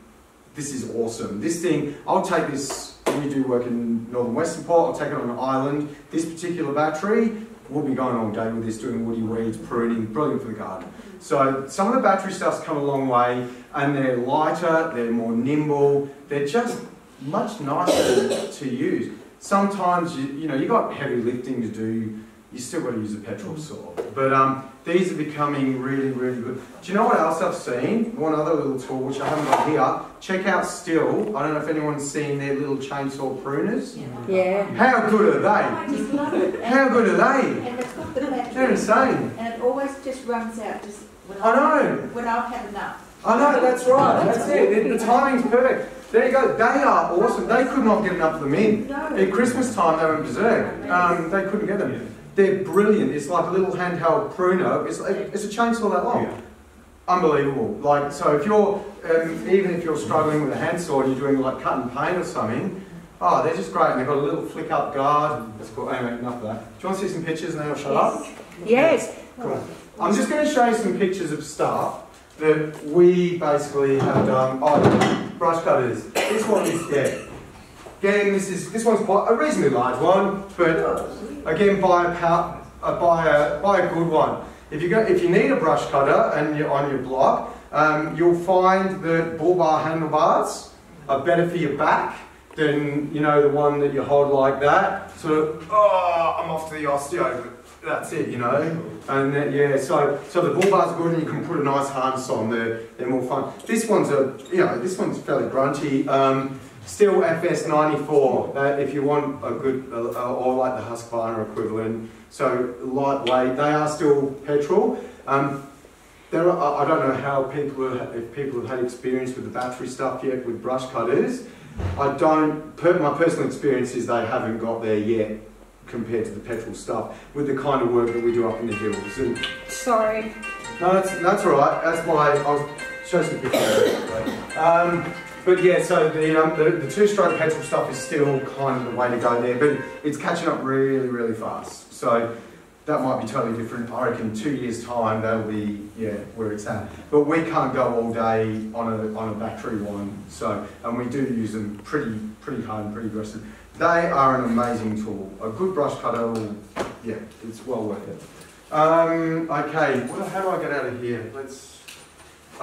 this is awesome. This thing, I'll take this you do work in Northern Western Port, I'll take it on an island. This particular battery, we'll be going all day with this, doing woody weeds, pruning, brilliant for the garden. So some of the battery stuff's come a long way, and they're lighter, they're more nimble, they're just much nicer to use. Sometimes, you, you know, you got heavy lifting to do, you still got to use a petrol saw. But um, these are becoming really, really good. Do you know what else I've seen? One other little tool which I haven't got here. Check out Stihl. I don't know if anyone's seen their little chainsaw pruners. Yeah. How good are they? I just love it. How good are they? And it's got the They're insane. And it always just runs out just when I know. When I've had enough. I know, that's right. That's it. The timing's perfect. There you go. They are awesome. They could not get enough of them in. At Christmas time, they went berserk. Um, they couldn't get them. They're brilliant. It's like a little handheld pruner. It's, it's a chainsaw that long. Unbelievable. Like, so if you're, um, even if you're struggling with a handsaw and you're doing like cutting paint or something, oh, they're just great. And they've got a little flick up guard. That's cool. Anyway, enough of that. Do you want to see some pictures and then I'll shut up? Yes. Cool. I'm just going to show you some pictures of stuff that we basically have done. Oh, brush cutters. This one is yeah. Again, this is this one's quite a reasonably large one, but again, buy a pow, uh, buy a buy a good one. If you go, if you need a brush cutter and you're on your block, um, you'll find that bull bar handlebars are better for your back than you know the one that you hold like that. Of, oh, I'm off to the osteo. That's it, you know. And then, yeah, so so the bull bar's good, and you can put a nice harness on. They're they're more fun. This one's a you know this one's fairly grunty. Um, Stihl FS94, uh, if you want a good, uh, or like the Husqvarna equivalent. So lightweight, they are still petrol. Um, there are, I don't know how people have, if people have had experience with the battery stuff yet with brush cutters. I don't, per, my personal experience is they haven't got there yet compared to the petrol stuff with the kind of work that we do up in the hills. And Sorry. no, that's, that's all right. That's why I'll show some pictures. Um, but yeah, so the, um, the, the two-stroke petrol stuff is still kind of the way to go there, but it's catching up really, really fast. So that might be totally different. I reckon two years' time that'll be yeah where it's at. But we can't go all day on a on a battery one. So and we do use them pretty pretty hard and pretty aggressive. They are an amazing tool. A good brush cutter will yeah, it's well worth it. Um, okay, well, how do I get out of here? Let's.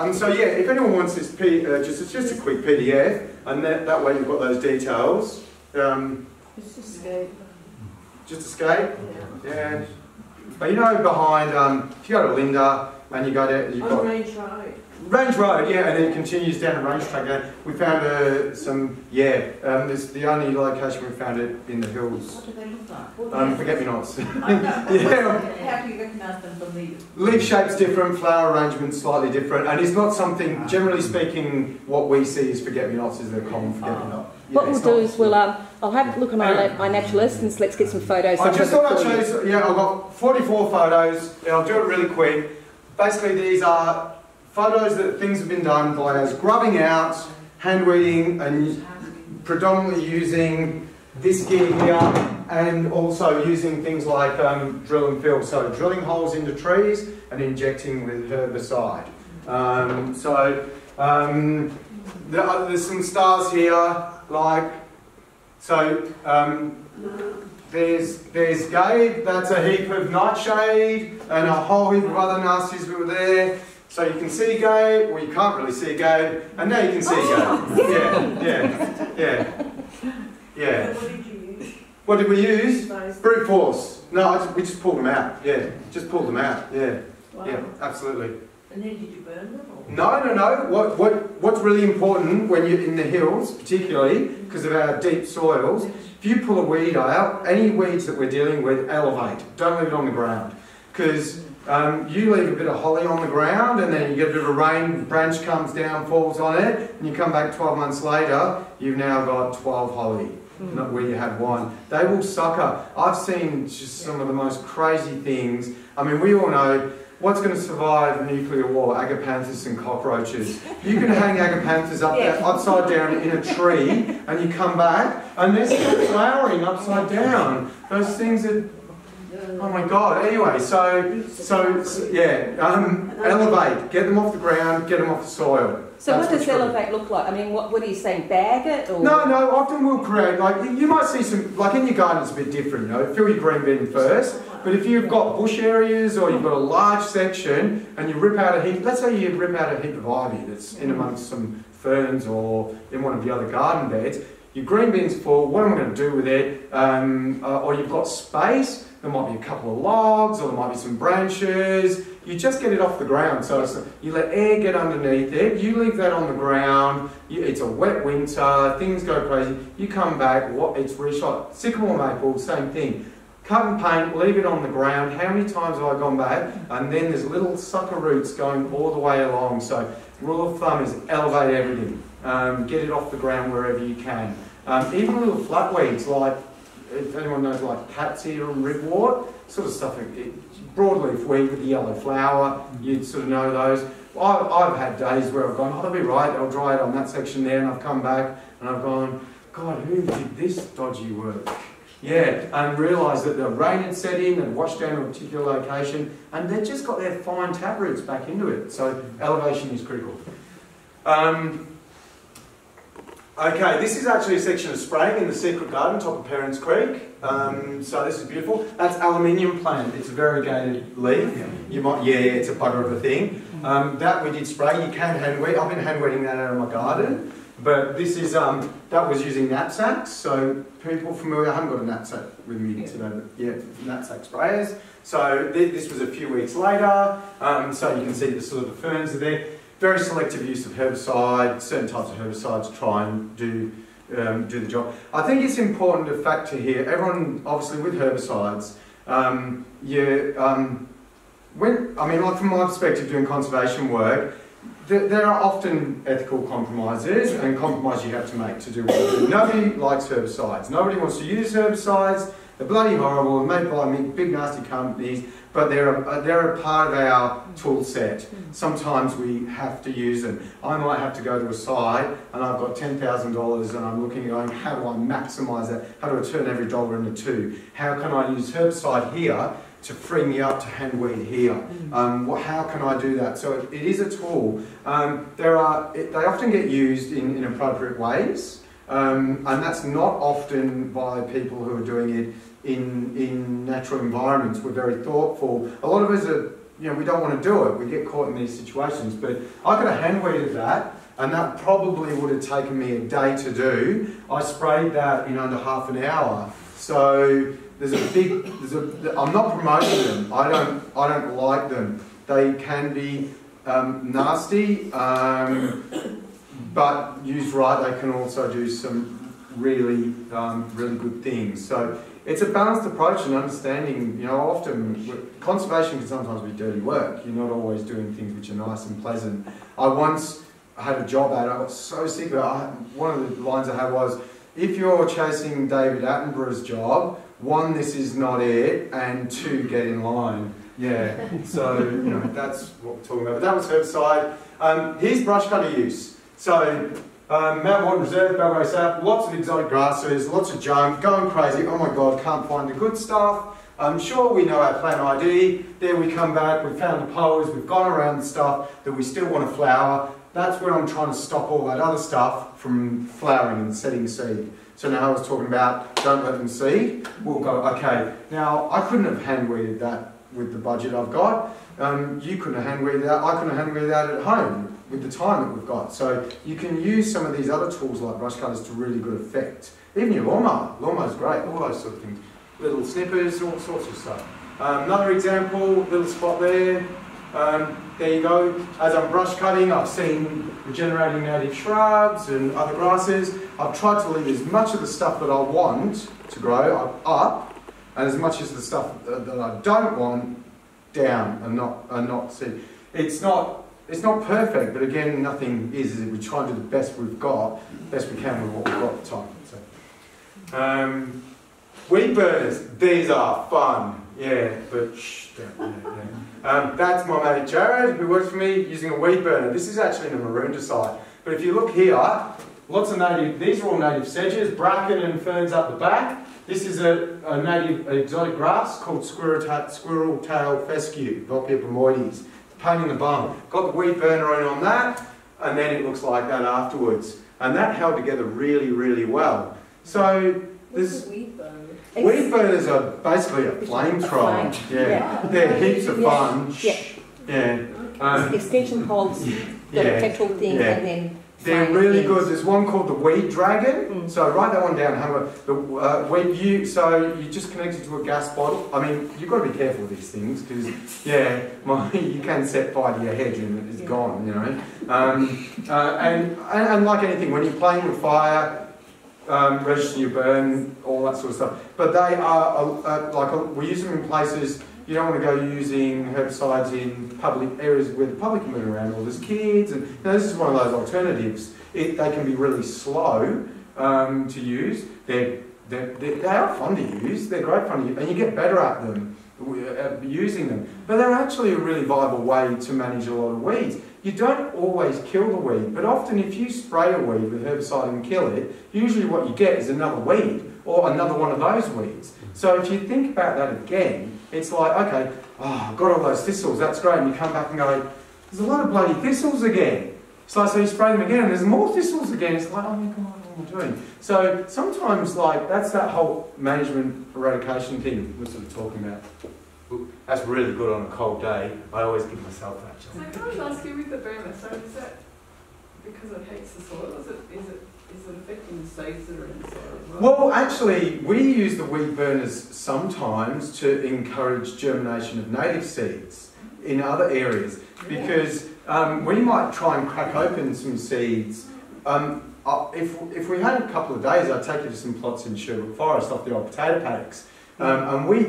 Um, so yeah, if anyone wants this, P, uh, just it's just a quick PDF, and that, that way you've got those details. Um, just good. just escape. Yeah. But you know, behind, um, if you go to Linda and you go there, you've On got Range Road. Yeah, and then it continues down the range track. Again. We found uh, some, yeah, um, this the only location we found it in the hills. What do they look like? What Um, forget me nots. Yeah. How do you recognise them from the? Leaf shape's different, flower arrangement's slightly different, and it's not something, generally speaking, what we see is forget-me-nots is the common forget-me-not. Yeah, What we'll do is we'll um, I'll have a look on my, my naturalist and let's get some photos. I of just them thought I'd for show you. you, yeah, I've got 44 photos, and I'll do it really quick. Basically, these are photos that things have been done by us grubbing out, hand weeding, and predominantly using this gear here, and also using things like um, drill and fill. So drilling holes into trees and injecting with herbicide. Um, so um, there are, there's some stars here, like, so, um, there's, there's Gabe, that's a heap of nightshade, and a whole heap of other nasties were there. So you can see Gabe, well you can't really see Gabe, and now you can see Gabe. Oh. Yeah, yeah, yeah, yeah. What did you use? What did we use? Brute force. No, I just, we just pulled them out. Yeah, just pulled them out. Yeah, Wow. yeah, absolutely. And then did you burn them or? No, no, no. What, what, what's really important when you're in the hills, particularly because of our deep soils, if you pull a weed out, any weeds that we're dealing with, elevate. Don't leave it on the ground. Because um, you leave a bit of holly on the ground and then you get a bit of a rain, branch comes down, falls on it, and you come back 12 months later, you've now got 12 holly. Not where you had one. They will sucker. I've seen just some of the most crazy things. I mean, we all know what's going to survive nuclear war? Agapanthus and cockroaches. You can hang agapanthus up Yeah. there, upside down in a tree, and you come back, and they're still flowering upside down. Those things are. Oh my god. Anyway, so so, so yeah, um, elevate, get them off the ground, get them off the soil. So That's what does elevate look like? I mean, what, what are you saying? Bag it or? No, no, often we'll create, like, you you might see some, like in your garden it's a bit different, you know, fill your green bin first, but if you've got bush areas or you've got a large section and you rip out a heap, let's say you rip out a heap of ivy that's in amongst some ferns or in one of the other garden beds, your green bin's full, what am I going to do with it? Um, uh, or you've got space, there might be a couple of logs or there might be some branches, you just get it off the ground. So you let air get underneath it, you leave that on the ground, you, it's a wet winter, things go crazy, you come back, what, it's reshot. Sycamore maple, same thing. Cut and paint, leave it on the ground. How many times have I gone back? And then there's little sucker roots going all the way along. So rule of thumb is elevate everything. Um, get it off the ground wherever you can. Um, even little flat weeds like, if anyone knows like patsy or ribwort, sort of stuff, broadleaf weed with the yellow flower, you'd sort of know those. I've, I've had days where I've gone, oh, they'll be right, I'll dry it on that section there, and I've come back and I've gone, God, who did this dodgy work? Yeah, and realised that the rain had set in and washed down a particular location, and they've just got their fine tap roots back into it. So elevation is critical. Um, okay, this is actually a section of spraying in the Secret Garden, top of Perrins Creek. Um, so this is beautiful. That's aluminium plant. It's a variegated leaf. You might, yeah, it's a bugger of a thing. Um, that we did spray. You can hand weed. I've been hand weeding that out of my garden. But this is um, that was using knapsacks. So people familiar, I haven't got a knapsack with me today, but yeah, knapsack sprayers. So th- this was a few weeks later. Um, so you can see the sort of the ferns are there. Very selective use of herbicide. Certain types of herbicides try and do um, do the job. I think it's important to factor here. Everyone, obviously, with herbicides, um, you um, when I mean, like from my perspective, doing conservation work, there, are often ethical compromises and compromise you have to make to do what you do. Nobody likes herbicides. Nobody wants to use herbicides. They're bloody horrible. They're made by big nasty companies, but they're a, they're a part of our tool set. Sometimes we have to use them. I might have to go to a site and I've got ten thousand dollars and I'm looking at going, how do I maximise that? How do I turn every dollar into two? How can I use herbicide here to free me up to hand weed here. Um, what, how can I do that? So it, it is a tool. Um, there are, it, they often get used in inappropriate ways, um, and that's not often by people who are doing it in, in natural environments. We're very thoughtful. A lot of us are, you know, we don't want to do it. We get caught in these situations. But I could have hand weeded that, and that probably would have taken me a day to do. I sprayed that in under half an hour. So there's a big, there's a, I'm not promoting them. I don't, I don't like them. They can be um, nasty, um, but used right, they can also do some really, um, really good things. So it's a balanced approach and understanding. You know, often conservation can sometimes be dirty work. You're not always doing things which are nice and pleasant. I once had a job ad. I got so sick of it. One of the lines I had was, if you're chasing David Attenborough's job, one, this is not it, and two, get in line. Yeah, so you know that's what we're talking about. But that was herbicide. Um, here's brush cutter use. So um, Mount Morton Reserve, Belgrave South, lots of exotic grasses, lots of junk, going crazy. Oh my God, can't find the good stuff. I'm sure we know our plan ID. There we come back, we've found the poles, we've gone around the stuff that we still want to flower. that's where I'm trying to stop all that other stuff from flowering and setting seed. So now I was talking about don't let them seed. We'll go, okay, now I couldn't have hand weeded that with the budget I've got. Um, you couldn't have hand weeded that, I couldn't have hand weeded that at home with the time that we've got. So you can use some of these other tools like brush cutters to really good effect. Even your lawnmower, lawnmower's great, all those sort of things. Little snippers, all sorts of stuff. Um, another example, little spot there. Um, there you go. As I'm brush cutting, I've seen regenerating native shrubs and other grasses. I've tried to leave as much of the stuff that I want to grow up, and as much as the stuff that that I don't want down and not and not see. It's not it's not perfect, but again, nothing is. is it? We try and do the best we've got, best we can with what we've got at the time. So, um, weed burners, these are fun. Yeah, but shh, yeah, yeah. Um, that's my mate Jared, who works for me using a weed burner. This is actually in a Maroondah site. But if you look here, lots of native, these are all native sedges, bracken and ferns up the back. This is a, a native exotic grass called squirrel, ta- squirrel tail fescue, Vulpia bromoides. Pain in the bum. Got the weed burner on on that, and then it looks like that afterwards. And that held together really, really well. So this weed burner? weed burners are basically a flamethrower. flame. Yeah. Yeah. They're heaps of Yeah. fun. Yeah. Yeah. Um, Extension poles, got a yeah. petrol thing Yeah. and then. They're really good. There's one called the Weed Dragon. Mm. So write that one down. Have a the uh, when you so you just connect it to a gas bottle. I mean, you've got to be careful with these things because yeah, my, you can set fire to your hedge and it's Yeah. gone. You know, um, uh, and, and and like anything, when you're playing with fire. Um, register your burn, all that sort of stuff. But they are uh, uh, like uh, we use them in places you don't want to go using herbicides in public areas where the public can move around, or there's kids, and you know, this is one of those alternatives. It, they can be really slow um, to use. They're, they're, they are fun to use. They're great fun to use, and you get better at them using them. But they're actually a really viable way to manage a lot of weeds. You don't always kill the weed, but often if you spray a weed with herbicide and kill it, usually what you get is another weed or another one of those weeds. So if you think about that again, it's like, okay, oh, I've got all those thistles, that's great. And you come back and go, there's a lot of bloody thistles again. It's like, so you spray them again and there's more thistles again. It's like, oh my God, what am I doing? So sometimes, like, that's that whole management eradication thing we're sort of talking about. That's really good on a cold day. I always give myself that So job. can I ask you with the burner, so is that because it heats the soil, is it, is it, is it affecting the seeds that are in the soil as well? Well, actually, we use the weed burners sometimes to encourage germination of native seeds in other areas because um, we might try and crack open some seeds. Um, uh, if, if we had a couple of days, I'd take you to some plots in Sherwood Forest off the old potato paddocks. Um, and we,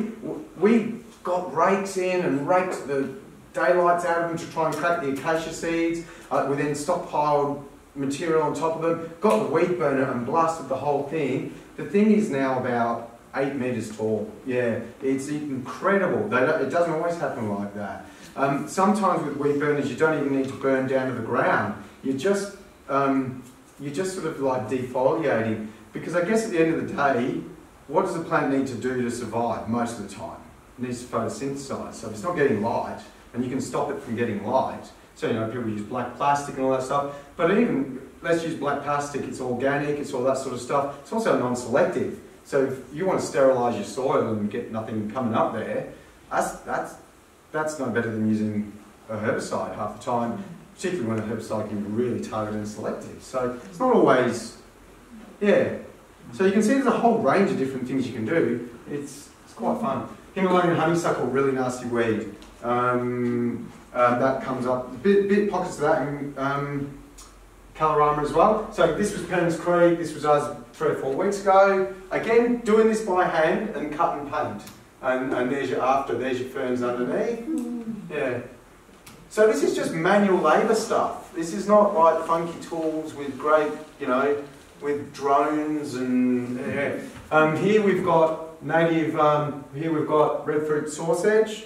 we got rakes in and raked the daylights out of them to try and crack the acacia seeds. Uh, we then stockpiled material on top of them, got the weed burner and blasted the whole thing. The thing is now about eight metres tall. Yeah, it's incredible. It doesn't always happen like that. Um, sometimes with weed burners, you don't even need to burn down to the ground. You just um, you're just sort of like defoliating because I guess at the end of the day, what does the plant need to do to survive most of the time? It needs to photosynthesize. So if it's not getting light, and you can stop it from getting light. So you know people use black plastic and all that stuff. But even let's use black plastic. It's organic. It's all that sort of stuff. It's also non-selective. So if you want to sterilise your soil and get nothing coming up there, that's that's that's no better than using a herbicide half the time. Particularly when a herbicide can be really targeted and selective. So it's not always, yeah. So you can see there's a whole range of different things you can do. It's it's quite fun. Himalayan honeysuckle, really nasty weed. Um, uh, that comes up. Bit, bit pockets of that in um, Kalorama as well. So this was Perrins Creek. This was us three or four weeks ago. Again, doing this by hand and cut and paint. And, and there's your after. There's your ferns underneath. Yeah. So this is just manual labour stuff. This is not like funky tools with great, you know, with drones and yeah. Um, here we've got native. Um, here we've got red fruit saw-sedge.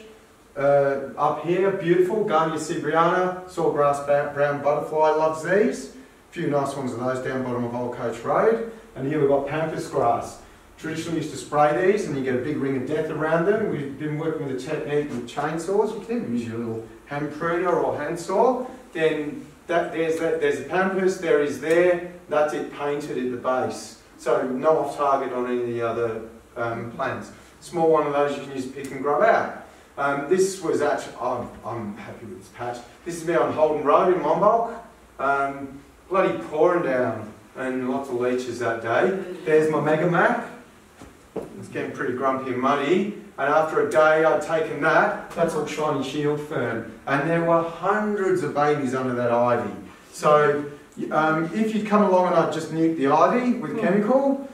Uh, up here, beautiful Gahnia sieberiana, swordgrass brown butterfly loves these. A few nice ones of those down bottom of Old Coach Road. And here we've got pampas grass. Traditionally used to spray these and you get a big ring of death around them. We've been working with a technique with chainsaws. You can even use your little hand pruner or hand saw. Then that there's that there's the pampas, there is there, that's it painted at the base. So no off target on any of the other um, plants. Small one of those you can use pick and grub out. Um, this was actually, I'm, I'm happy with this patch. This is me on Holden Road in Monbulk. Um, bloody pouring down and lots of leeches that day. There's my Mega Mac. It's getting pretty grumpy and muddy. And after a day, I'd taken that. That's all shiny shield fern. And there were hundreds of babies under that ivy. So um, if you'd come along and I'd just nuke the ivy with chemical,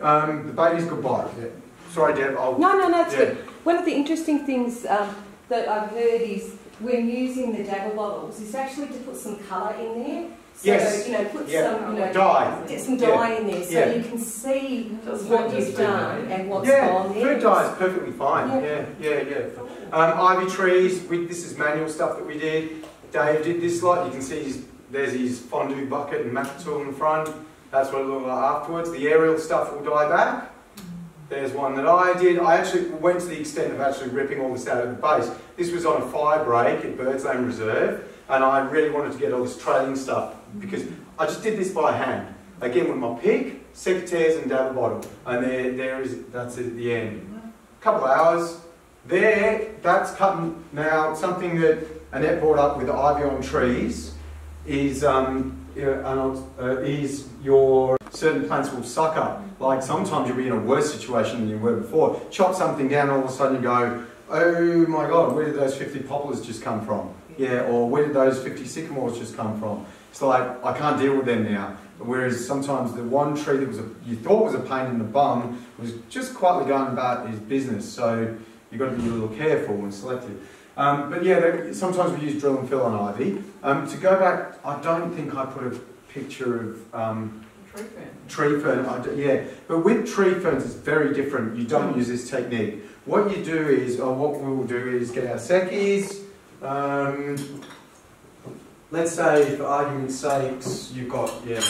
um, the baby's goodbye. Yeah. Sorry, Deb. I'll, No, no, no, it's Yeah. good. One of the interesting things um, that I've heard is when using the dabber bottles is actually to put some colour in there. So, Yes. you know, put Yeah. some, you know, Dye. get some dye in there so Yeah. you can see Does what you've just done food, and what's yeah, gone there. food die is perfectly fine. Yeah. Yeah, yeah, yeah. Um, ivy trees, we, this is manual stuff that we did. Dave did this lot. You can see his, there's his fondue bucket and mac tool in the front. That's what it looked like afterwards. The aerial stuff will dye back. There's one that I did. I actually went to the extent of actually ripping all this out of the base. This was on a fire break at Birdsland Reserve, and I really wanted to get all this trailing stuff because I just did this by hand. Again with my pick, secateurs and dabber bottle. And there, there is, that's it at the end. A couple of hours. There, that's cutting now, something that Annette brought up with the ivy on trees is, um, uh, is your certain plants will suck up. Like sometimes you'll be in a worse situation than you were before. Chop something down, all of a sudden you go, oh my god, where did those 50 poplars just come from? Yeah, or where did those 50 sycamores just come from? It's like, I can't deal with them now. Whereas sometimes the one tree that was a, you thought was a pain in the bum was just quietly going about his business. So you've got to be a little careful and selective. Um, but yeah, they, sometimes we use drill and fill on ivy. Um, to go back, I don't think I put a picture of um, Tree fan. tree fern. Yeah, but with tree ferns, it's very different. You don't use this technique. What you do is, or what we will do is get our secchies. Um, let's say, for argument's sake, you've got yeah,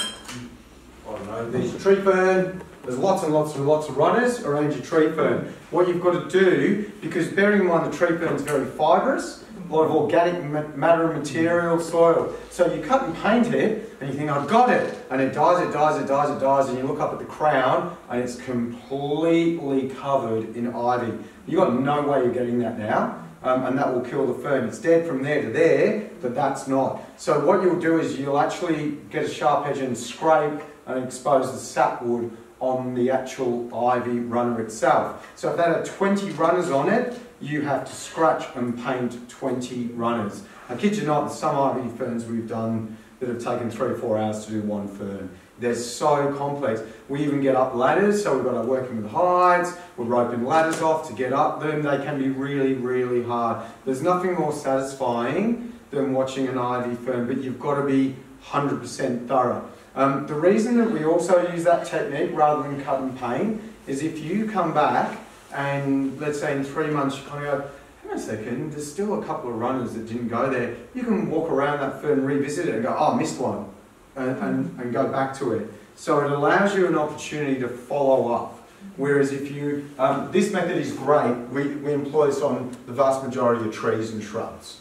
I don't know, there's tree fern. There's lots and lots and lots of runners around your tree fern. What you've got to do, because bearing in mind the tree fern is very fibrous, a lot of organic matter and material, soil. So you cut and paint it, and you think, I've got it. And it dies, it dies, it dies, it dies, and you look up at the crown, and it's completely covered in ivy. You've got no way you're getting that now. Um, and that will kill the fern. It's dead from there to there, but that's not. So what you'll do is you'll actually get a sharp edge and scrape and expose the sapwood on the actual ivy runner itself. So if that had 20 runners on it, you have to scratch and paint 20 runners. I kid you not, some ivy ferns we've done that have taken three or four hours to do one fern. They're so complex. We even get up ladders, so we've got our working with heights, we're roping ladders off to get up them. They can be really, really hard. There's nothing more satisfying than watching an ivy fern, but you've got to be 100% thorough. Um, the reason that we also use that technique rather than cut and paint is if you come back and let's say in three months you kind of go, hang on a second, there's still a couple of runners that didn't go there. You can walk around that fern, revisit it and go, oh, I missed one, and, and, and go back to it. So it allows you an opportunity to follow up. Whereas if you, um, this method is great, we, we employ this on the vast majority of trees and shrubs.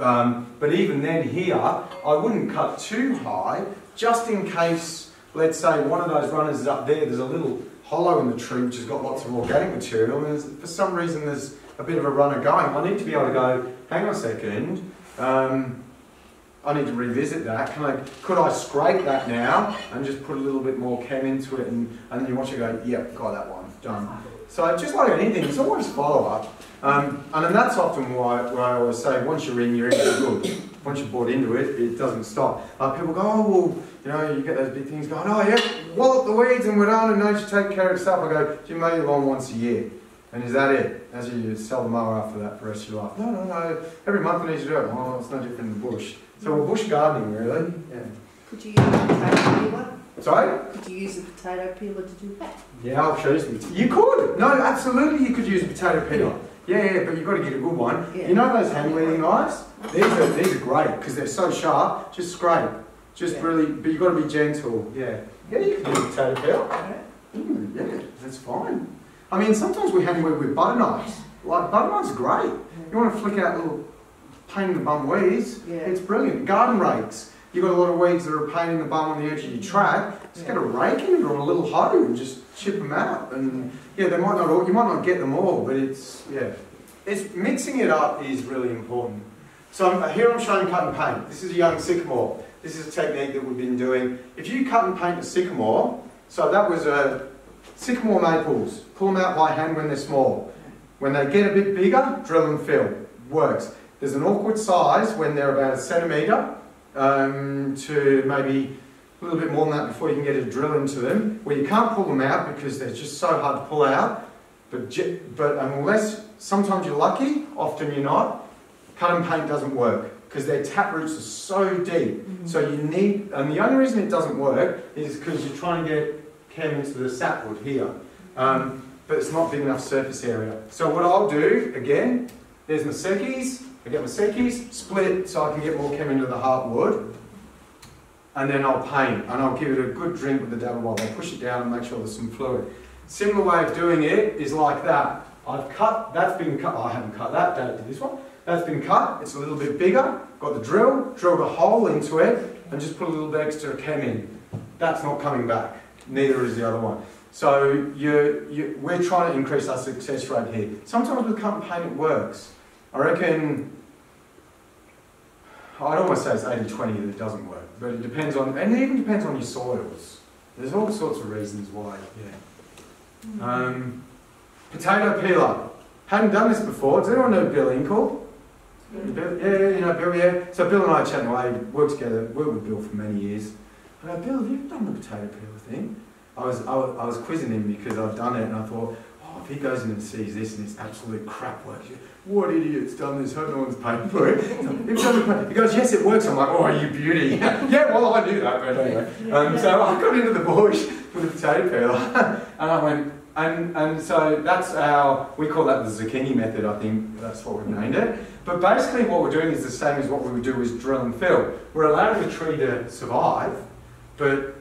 Um, but even then here, I wouldn't cut too high, just in case, let's say one of those runners is up there, there's a little hollow in the tree which has got lots of organic material, and for some reason there's a bit of a runner going. I need to be able to go, hang on a second, um, I need to revisit that. Can I, could I scrape that now and just put a little bit more chem into it, and, and then you watch it go, yep, got that one, done. So just like anything, it's always follow up. Um, and then that's often why, why I always say, once you're in, you're in, you're good. Once you're bought into it, it doesn't stop. Uh, people go, oh, well, you know, you get those big things going, oh, yeah, wallop the weeds and we're done and now you take care of stuff. I go, do you mow your lawn once a year? And is that it? As you sell the mower after that for the rest of your life? No, no, no. Every month I need to do it. Well, it's no different in the bush. So we're bush gardening, really. Yeah. Could you use a potato peeler? Sorry? Could you use a potato peeler to do that? Yeah, I'll show you some. You could. No, absolutely, you could use a potato peeler. Yeah, yeah, but you've got to get a good one. Yeah. You know those hand weeding knives? These are these are great because they're so sharp. Just scrape. Just Yeah. really, but you've got to be gentle. Yeah. Yeah, you can a potato. Alright. Mm, yeah, that's fine. I mean, sometimes we hand weed with butter knives. Like butter knives are great. You want to flick out little pain in the bum weeds. Yeah. It's brilliant. Garden rakes. you've got a lot of weeds that are a pain in the bum on the edge of your track, just get a rake in it or a little hoe and just chip them out. And yeah, they might not all, you might not get them all, but it's, yeah. It's, mixing it up is really important. So I'm, here I'm showing cut and paint. This is a young sycamore. This is a technique that we've been doing. If you cut and paint a sycamore, so that was a sycamore maples, pull them out by hand when they're small. When they get a bit bigger, drill and fill. Works. There's an awkward size when they're about a centimetre um, to maybe a little bit more than that before you can get a drill into them, where you can't pull them out because they're just so hard to pull out. But, but unless sometimes you're lucky, often you're not, cut and paint doesn't work because their tap roots are so deep. So you need, and the only reason it doesn't work is because you're trying to get chem into the sapwood here. Um, but it's not big enough surface area. So what I'll do, again, there's my sekis, I get my sekis, split so I can get more chem into the heartwood, and then I'll paint, and I'll give it a good drink with the dabble while I push it down and make sure there's some fluid. Similar way of doing it is like that. I've cut, that's been cut, oh, I haven't cut that, Dad did this one. That's been cut, it's a little bit bigger, got the drill, drilled a hole into it, and just put a little bit extra chem in. That's not coming back, neither is the other one. So you, you, we're trying to increase our success rate here. Sometimes with cut and paint it works. I reckon, I'd almost say it's 80-20 that it doesn't work, but it depends on, and it even depends on your soils. There's all sorts of reasons why, yeah. Um, potato peeler. Hadn't done this before. Does anyone know Bill Incoll? Bill, yeah, yeah, you know Bill, yeah. So Bill and I chatting away, worked together, worked with Bill for many years. I go, Bill, have you done the potato peeler thing? I was, I was, I was quizzing him because I've done it and I thought, oh, if he goes in and sees this and it's absolute crap work, what idiot's done this? Hope no one's paid for it. He goes, yes, it works. I'm like, oh, you beauty. yeah, well, I knew that, but anyway. Um, so I got into the bush with a potato peeler and I went, and, and so that's our, we call that the zucchini method, I think that's what we've named it. But basically what we're doing is the same as what we would do is drill and fill. We're allowing the tree to survive, but,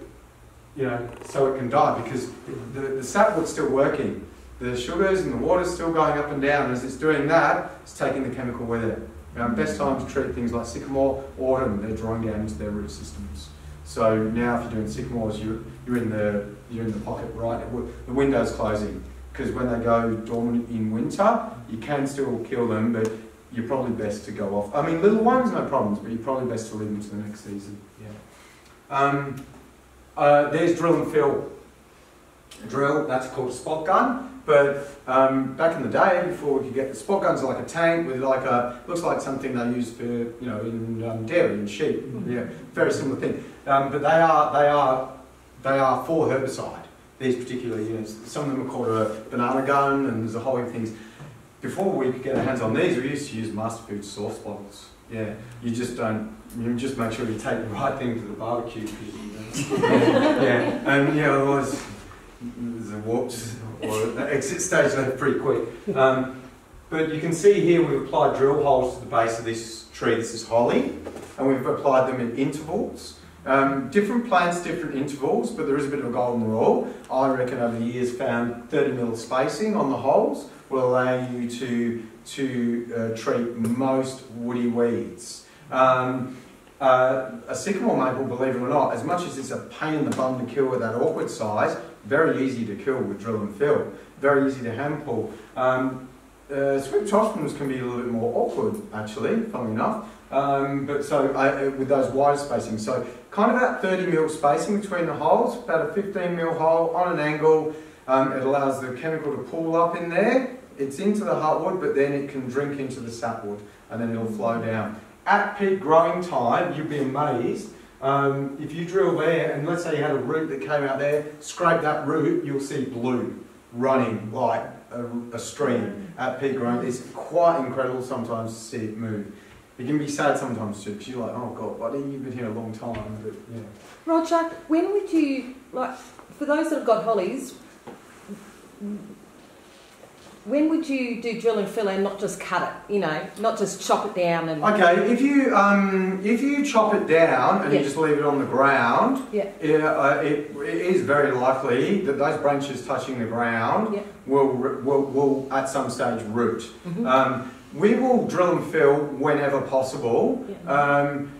you know, so it can die because the, the sapwood's still working. The sugars and the water's still going up and down. As it's doing that, it's taking the chemical with it. Um, best time to treat things like sycamore, autumn, they're drawing down into their root systems. So now if you're doing sycamores, you're, you're, in, the, you're in the pocket right, the window's closing. Because when they go dormant in winter, you can still kill them, but you're probably best to go off. I mean, little ones, no problems, but you're probably best to leave them to the next season. Yeah. Um, uh, there's drill and fill. Drill, that's called a spot gun. But um, back in the day, before we could get the spot guns, like a tank with like a looks like something they use for you know in um, dairy and sheep. Yeah, very similar thing. Um, but they are they are they are for herbicide. These particular units. Some of them are called a banana gun, and there's a whole heap of things. Before we could get our hands on these, we used to use Master Food sauce bottles. Yeah, you just don't. You just make sure you take the right thing to the barbecue. yeah, yeah, and yeah, otherwise there's a warp or the exit stage left pretty quick. Um, but you can see here we've applied drill holes to the base of this tree. This is holly, and we've applied them in intervals. Um, different plants, different intervals, but there is a bit of a golden rule. I reckon over the years found 30 mil spacing on the holes will allow you to, to uh, treat most woody weeds. Um, uh, a sycamore maple, believe it or not, as much as it's a pain in the bum to kill with that awkward size, very easy to kill with drill and fill, very easy to hand pull. Um, uh, tosprums can be a little bit more awkward, actually, funnily enough. Um, but so uh, with those wide spacing, so kind of about 30 mil spacing between the holes, about a 15 mil hole on an angle. Um, it allows the chemical to pool up in there. It's into the heartwood, but then it can drink into the sapwood, and then it'll flow down. At peak growing time, you'd be amazed. Um, if you drill there, and let's say you had a root that came out there, scrape that root, you'll see blue running like a, a stream at peak growing. It's quite incredible sometimes to see it move. It can be sad sometimes too, because you're like, oh god, buddy, you've been here a long time. But yeah. Roger, when would you, like, for those that have got hollies, when would you do drill and fill and not just cut it, you know, not just chop it down and... Okay, if you um, if you chop it down and Yeah. you just leave it on the ground, Yeah. yeah, uh, it, it is very likely that those branches touching the ground Yeah. will, will will at some stage root. Mhm. Um, we will drill and fill whenever possible. Yeah. Um,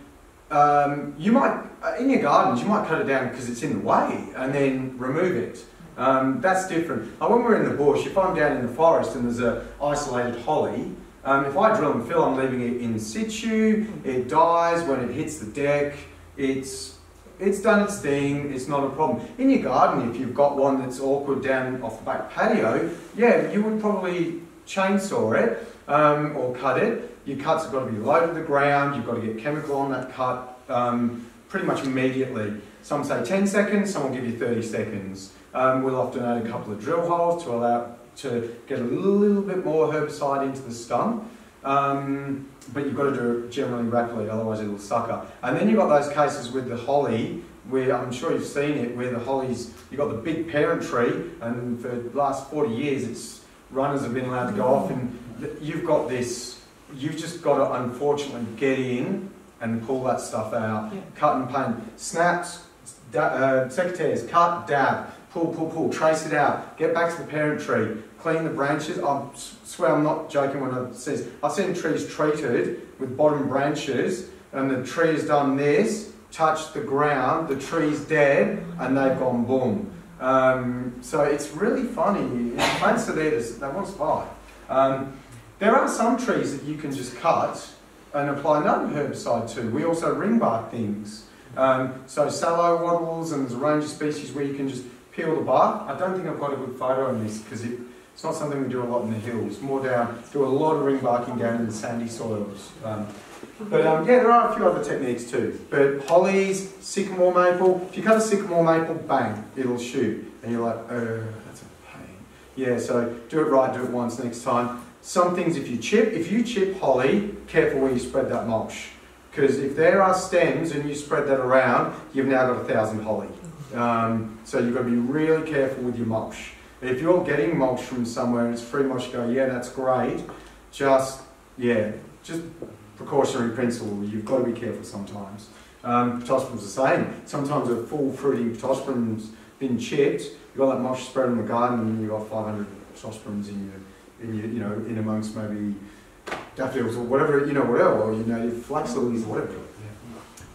um, you might, uh, in your gardens, you might cut it down because it's in the way and then remove it. Um, that's different. Like when we're in the bush, if I'm down in the forest and there's a isolated holly, um, if I drill and fill, I'm leaving it in situ. It dies when it hits the deck. It's it's done its thing. It's not a problem. In your garden, if you've got one that's awkward down off the back patio, yeah, you would probably chainsaw it um, or cut it. Your cuts have got to be low to the ground. You've got to get chemical on that cut um, pretty much immediately. Some say 10 seconds. Some will give you 30 seconds. Um, we'll often add a couple of drill holes to allow to get a little bit more herbicide into the stump. Um, but you've got to do it generally rapidly, otherwise it'll sucker. And then you've got those cases with the holly, where I'm sure you've seen it, where the hollies, you've got the big parent tree, and for the last 40 years, it's runners have been allowed to go off, and you've got this, you've just got to unfortunately get in and pull that stuff out. Yeah. Cut and paint. Snaps, uh, secateurs, cut, dab, pull, pull, pull, trace it out, get back to the parent tree, clean the branches. I swear I'm not joking when I says I've seen trees treated with bottom branches, and the tree has done this, touched the ground, the tree's dead, and they've gone boom. Um, so it's really funny. Plants are there, to, they want to survive. Um, there are some trees that you can just cut and apply another herbicide to. We also ring bark things. Um, so sallow wattles, and there's a range of species where you can just peel the bark. I don't think I've got a good photo on this because it, it's not something we do a lot in the hills. More down, do a lot of ring barking down in the sandy soils. Um, but um, yeah, there are a few other techniques too. But hollies, sycamore maple. If you cut a sycamore maple, bang, it'll shoot, and you're like, oh, that's a pain. Yeah, so do it right, do it once next time. Some things, if you chip, if you chip holly, careful where you spread that mulch. Because if there are stems and you spread that around, you've now got a thousand holly. Um, so you've got to be really careful with your mulch. If you're getting mulch from somewhere and it's free mulch, go, yeah, that's great. Just, yeah, just precautionary principle. You've got to be careful sometimes. Um, Pittosporum's the same. Sometimes a full fruiting Pittosporum's been chipped. You've got that mulch spread in the garden and you've got 500 Pittosporums in your, in your, you know, in amongst maybe daffodils or whatever, you know, whatever, or you know, flax lilies or whatever.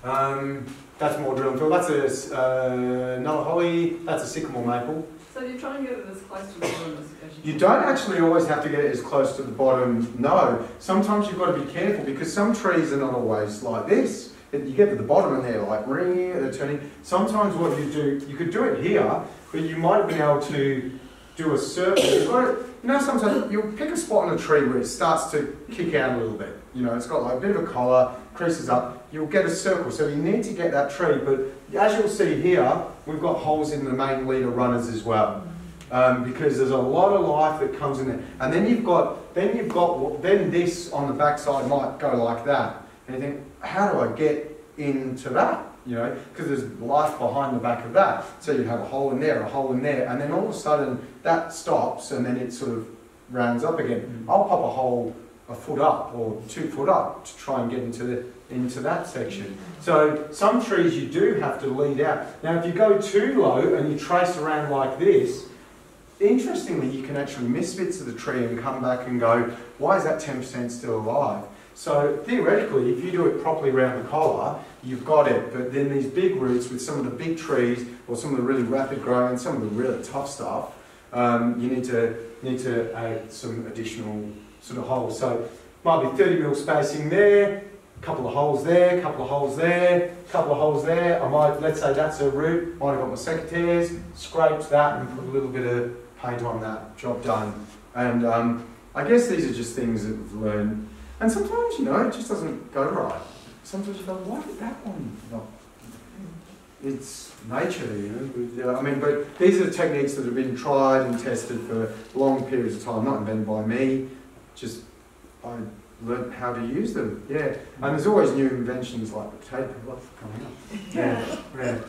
Yeah. Um, that's more drill and fill. That's a, uh, another holly. That's a sycamore maple. So you're trying to get it as close to the bottom as, you can. You don't actually always have to get it as close to the bottom. No, sometimes you've got to be careful because some trees are not always like this. You get to the bottom and they're like ringing, they're turning. Sometimes what you do, you could do it here, but you might have been able to do a circle. You know, sometimes you'll pick a spot on a tree where it starts to kick out a little bit. You know, it's got like a bit of a collar, creases up. You'll get a circle. So you need to get that tree. But as you'll see here, we've got holes in the main leader runners as well. Um, because there's a lot of life that comes in there. And then you've got, then you've got, then this on the backside might go like that. And you think, how do I get into that? You know, because there's life behind the back of that. So you have a hole in there, a hole in there, and then all of a sudden that stops and then it sort of rounds up again. I'll pop a hole a foot up or two foot up to try and get into the into that section. So some trees you do have to lead out. Now if you go too low and you trace around like this, interestingly you can actually miss bits of the tree and come back and go, why is that 10% still alive? So theoretically, if you do it properly around the collar, you've got it. But then these big roots with some of the big trees or some of the really rapid growing, some of the really tough stuff, um, you need to need to add some additional sort of holes. So might be 30 mil spacing there, a couple of holes there, a couple of holes there, a couple of holes there. I might, let's say that's a root, might have got my secateurs, scraped that and put a little bit of paint on that, job done. And um, I guess these are just things that we've learned. And sometimes, you know, it just doesn't go right. Sometimes you go, why did that one not? It's nature, you know. I mean, but these are techniques that have been tried and tested for long periods of time, not invented by me, just I learned how to use them. Yeah, and there's always new inventions like potato what's coming up. Yeah, yeah.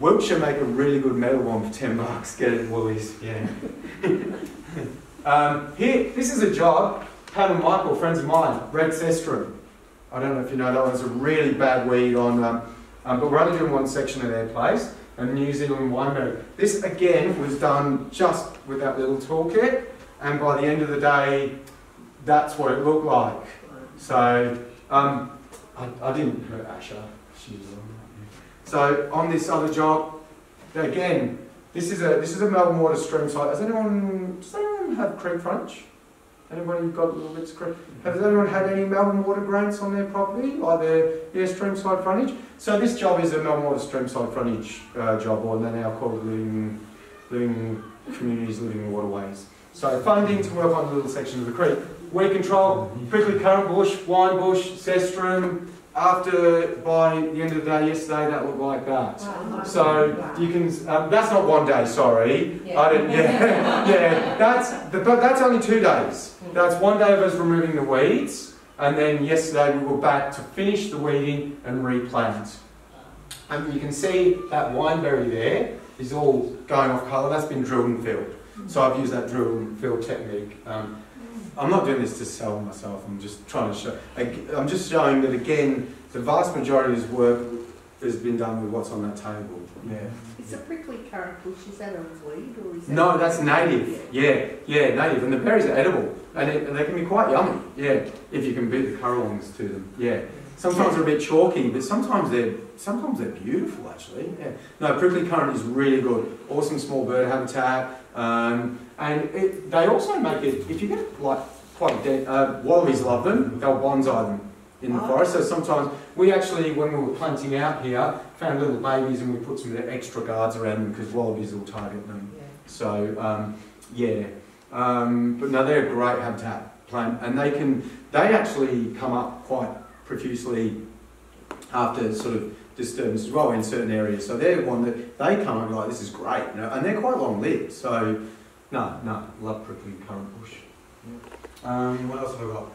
Wiltshire make a really good metal one for ten bucks. Get it Woolies. Yeah. um, here, this is a job. Pam and Michael, friends of mine, red cestrum. I don't know if you know that one's a really bad weed on, um, um, but we're only doing one section of their place, and New Zealand wineberry. This again was done just with that little toolkit, and by the end of the day, that's what it looked like. So, um, I, I didn't hurt Asha. So on this other job, again, this is a this is a Melbourne Water stream site. Has anyone does anyone have creek frontage? Anybody got a little bits of creek? Has anyone had any Melbourne Water grants on their property, like their yeah, stream side frontage? So this job is a Melbourne Water stream side frontage uh, job, or they're now called living living communities, living waterways. So funding to work on the little section of the creek. Weed control, prickly currant bush, wine bush, cestrum. After, by the end of the day yesterday, that looked like that. So you can, um, that's not one day, sorry. I didn't, yeah, yeah, that's, the, but that's only two days. That's one day of us removing the weeds, and then yesterday we were back to finish the weeding and replant. And you can see that wineberry there is all going off colour, that's been drilled and filled. So I've used that drill and fill technique. Um, I'm not doing this to sell myself. I'm just trying to show. I'm just showing that again, the vast majority of his work has been done with what's on that table. Yeah. Is a prickly currant bush, is that a weed or is that? No, that's native. Yeah, yeah, native. And the berries are edible, and, it, and they can be quite yummy. Yeah, if you can beat the currawongs to them. Yeah. Sometimes they're a bit chalky, but sometimes they're sometimes they're beautiful actually. Yeah. No, prickly currant is really good. Awesome small bird habitat. Um, and it, they also make it, if you get like quite dead, uh, wallabies love them, they'll bonsai them in the forest. So sometimes we actually, when we were planting out here, found little babies and we put some extra guards around them because wallabies will target them. So um, yeah, um, but no, they're a great habitat plant, and they can they actually come up quite profusely after sort of disturbance as well in certain areas. So they're one that they come up like, this is great, you know, and they're quite long lived. So no, no, love prickly currant bush. Um, what else have I got?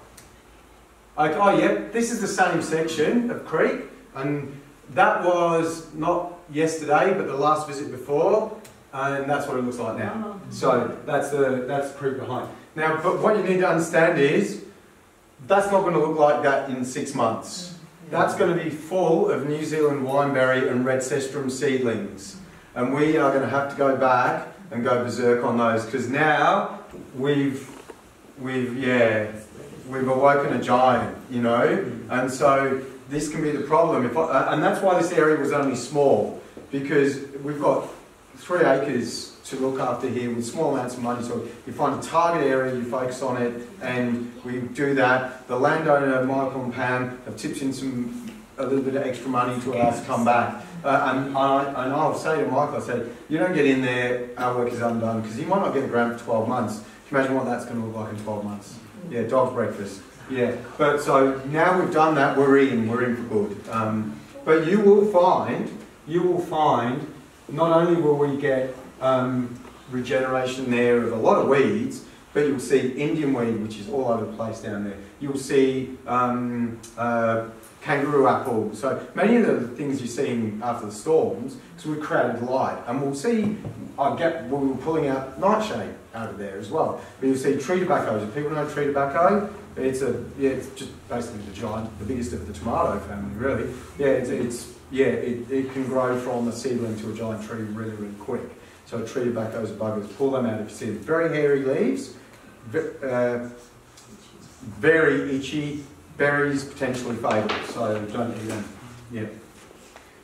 Okay, oh yeah, this is the same section of creek, and that was not yesterday, but the last visit before, and that's what it looks like now. So that's the that's the creek behind. Now, but what you need to understand is that's not going to look like that in six months. That's going to be full of New Zealand wineberry and red cestrum seedlings. And we are going to have to go back and go berserk on those because now we've, we've, yeah, we've awoken a giant, you know? Mm-hmm. And so this can be the problem. If I, uh, and that's why this area was only small because we've got three acres to look after here with small amounts of money. So you find a target area, you focus on it, and we do that. The landowner, Michael and Pam, have tipped in some a little bit of extra money to allow us to come back. Uh, and, I, and I'll say to Michael, I said, you don't get in there, our work is undone, because you might not get a grant for 12 months. Can you imagine what that's going to look like in 12 months? Yeah, dog's breakfast. Yeah, but so now we've done that, we're in, we're in for good. Um, but you will find, you will find, not only will we get um, regeneration there of a lot of weeds, but you'll see Indian weed, which is all over the place down there. You'll see um, uh, kangaroo apple. So many of the things you're seeing after the storms, because we've created light, and we'll see. I get we were pulling out nightshade out of there as well. But you'll see tree tobacco. Do people know tree tobacco? It's a yeah, it's just basically the giant, the biggest of the tomato family, really. Yeah, it's, it's yeah, it, it can grow from a seedling to a giant tree really, really quick. So tree tobacco is a bug. Pull them out if you see them. Very hairy leaves, uh, very itchy, berries potentially fatal, so don't eat them. Yeah.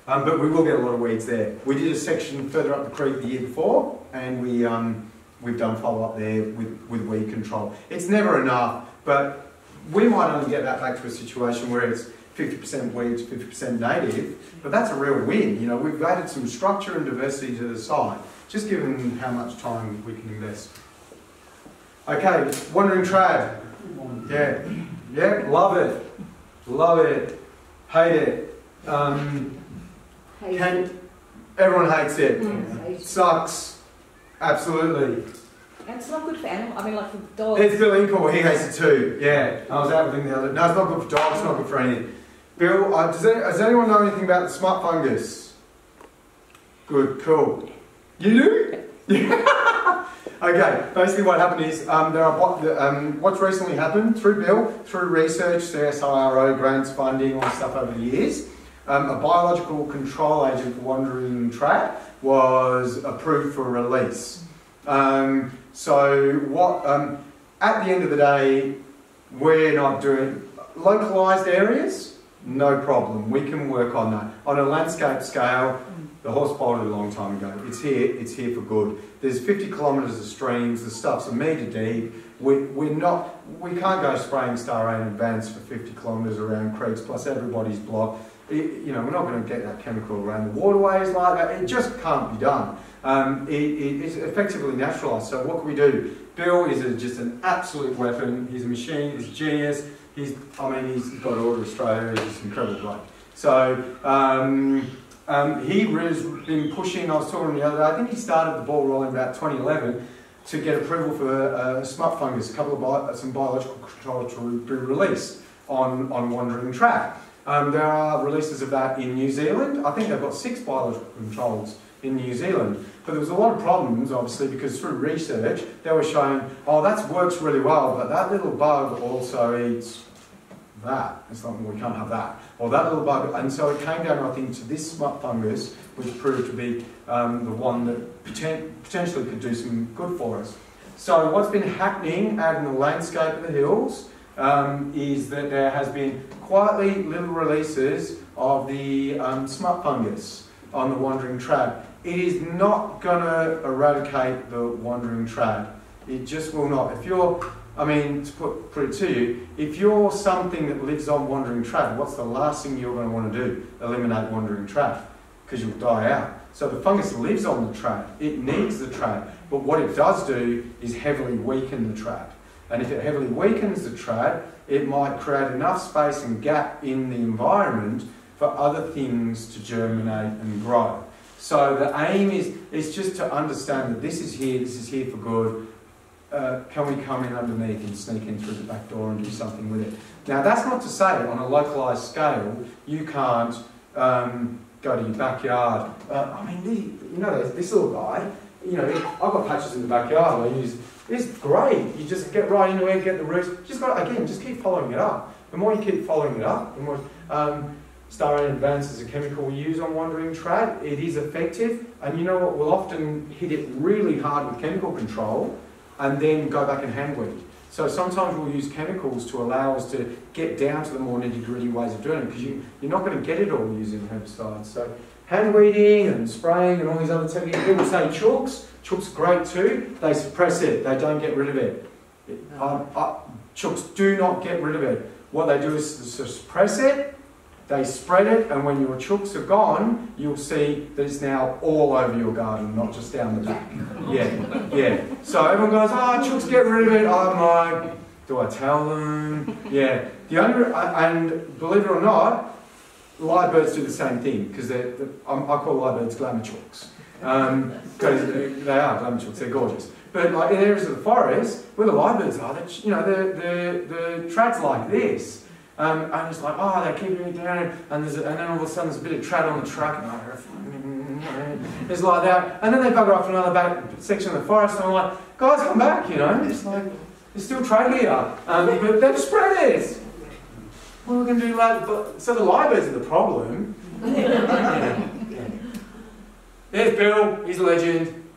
Um, but we will get a lot of weeds there. We did a section further up the creek the year before, and we um, we've done follow up there with, with weed control. It's never enough, but we might only get that back to a situation where it's 50% weeds, 50% native, but that's a real win. You know, we've added some structure and diversity to the site, just given how much time we can invest. Okay, wandering trad. Yeah, yeah, love it, love it, hate it. Um, Hazel. can, everyone hates it. Hazel. Sucks, absolutely. And it's not good for animals. I mean, like for dogs. It's Bill Incoll, he hates it too. Yeah, I was out with him the other. No, it's not good for dogs. It's not good for anything. Bill, uh, does, any, does anyone know anything about the smut fungus? Good, cool. You do? Yeah. okay, basically what happened is um, there are um, what's recently happened through Bill, through research, CSIRO grants, funding, all stuff over the years. Um, a biological control agent for wandering trad was approved for release. Um, so what? Um, at the end of the day, we're not doing localized areas no problem. We can work on that. On a landscape scale, the horse bolted a long time ago. It's here, it's here for good. There's 50 kilometres of streams, the stuff's a metre deep. We, we're not, we can't go spraying Starane Advance for 50 kilometres around creeks, plus everybody's blocked. It, you know, we're not going to get that chemical around the waterways like that. It just can't be done. Um, it, it, it's effectively naturalised. So what can we do? Bill is a, just an absolute weapon. He's a machine. He's a genius. He's, I mean, he's got Order Australia. He's just incredible bloke. So um, um, he has been pushing. I was talking the other day. I think he started the ball rolling about 2011 to get approval for uh, smut fungus, a couple of bi some biological control to be released on on wandering trad. Um, there are releases of that in New Zealand. I think they've got six biological controls in New Zealand. But there was a lot of problems, obviously, because through research, they were showing, oh, that works really well, but that little bug also eats that. It's like, well, we can't have that. Or that little bug. And so it came down, I think, to this smut fungus, which proved to be um, the one that poten potentially could do some good for us. So what's been happening out in the landscape of the hills um, is that there has been quietly little releases of the um, smut fungus on the wandering trad. It is not going to eradicate the wandering trad. It just will not. If you're, I mean, to put, put it to you, if you're something that lives on wandering trad, what's the last thing you're going to want to do? Eliminate wandering trad, because you'll die out. So the fungus lives on the trad. It needs the trad. But what it does do is heavily weaken the trad. And if it heavily weakens the trad, it might create enough space and gap in the environment for other things to germinate and grow. So the aim is, is just to understand that this is here, this is here for good. Uh, can we come in underneath and sneak in through the back door and do something with it? Now that's not to say on a localised scale you can't um, go to your backyard. Uh, I mean, the, you know, this little guy, you know, I've got patches in the backyard. I it's great. You just get right into it, get the roots. Just got again, just keep following it up. The more you keep following it up, the more. Um, Advance is a chemical we use on wandering trad. It is effective, and you know what? We'll often hit it really hard with chemical control, and then go back and hand weed. So sometimes we'll use chemicals to allow us to get down to the more nitty gritty ways of doing it, because you, you're not going to get it all using herbicides. So hand weeding and spraying and all these other techniques. People say chooks. Chooks great too. They suppress it. They don't get rid of it. Uh, uh, chooks do not get rid of it. What they do is suppress it they spread it, and when your chooks are gone, you'll see that it's now all over your garden, not just down the back. Yeah, yeah. So everyone goes, oh, chooks, get rid of it. I'm like, do I tell them? Yeah. The only, and believe it or not, lyrebirds do the same thing, because I call lyrebirds glamour chooks. Because um, they are glamour chooks, they're gorgeous. But like in areas of the forest, where the lyrebirds are, you know, the, the, the trad's like this. Um, and it's like, oh, they're keeping me down, and, there's a, and then all of a sudden there's a bit of trad on the truck, and I it's like that. And then they bugger off another back section of the forest, and I'm like, guys, come back, you know. It's like, there's still trad here. Um, but they've spread it. What are we going to do later? So the lyrebirds are the problem. yeah. There's Bill, he's a legend.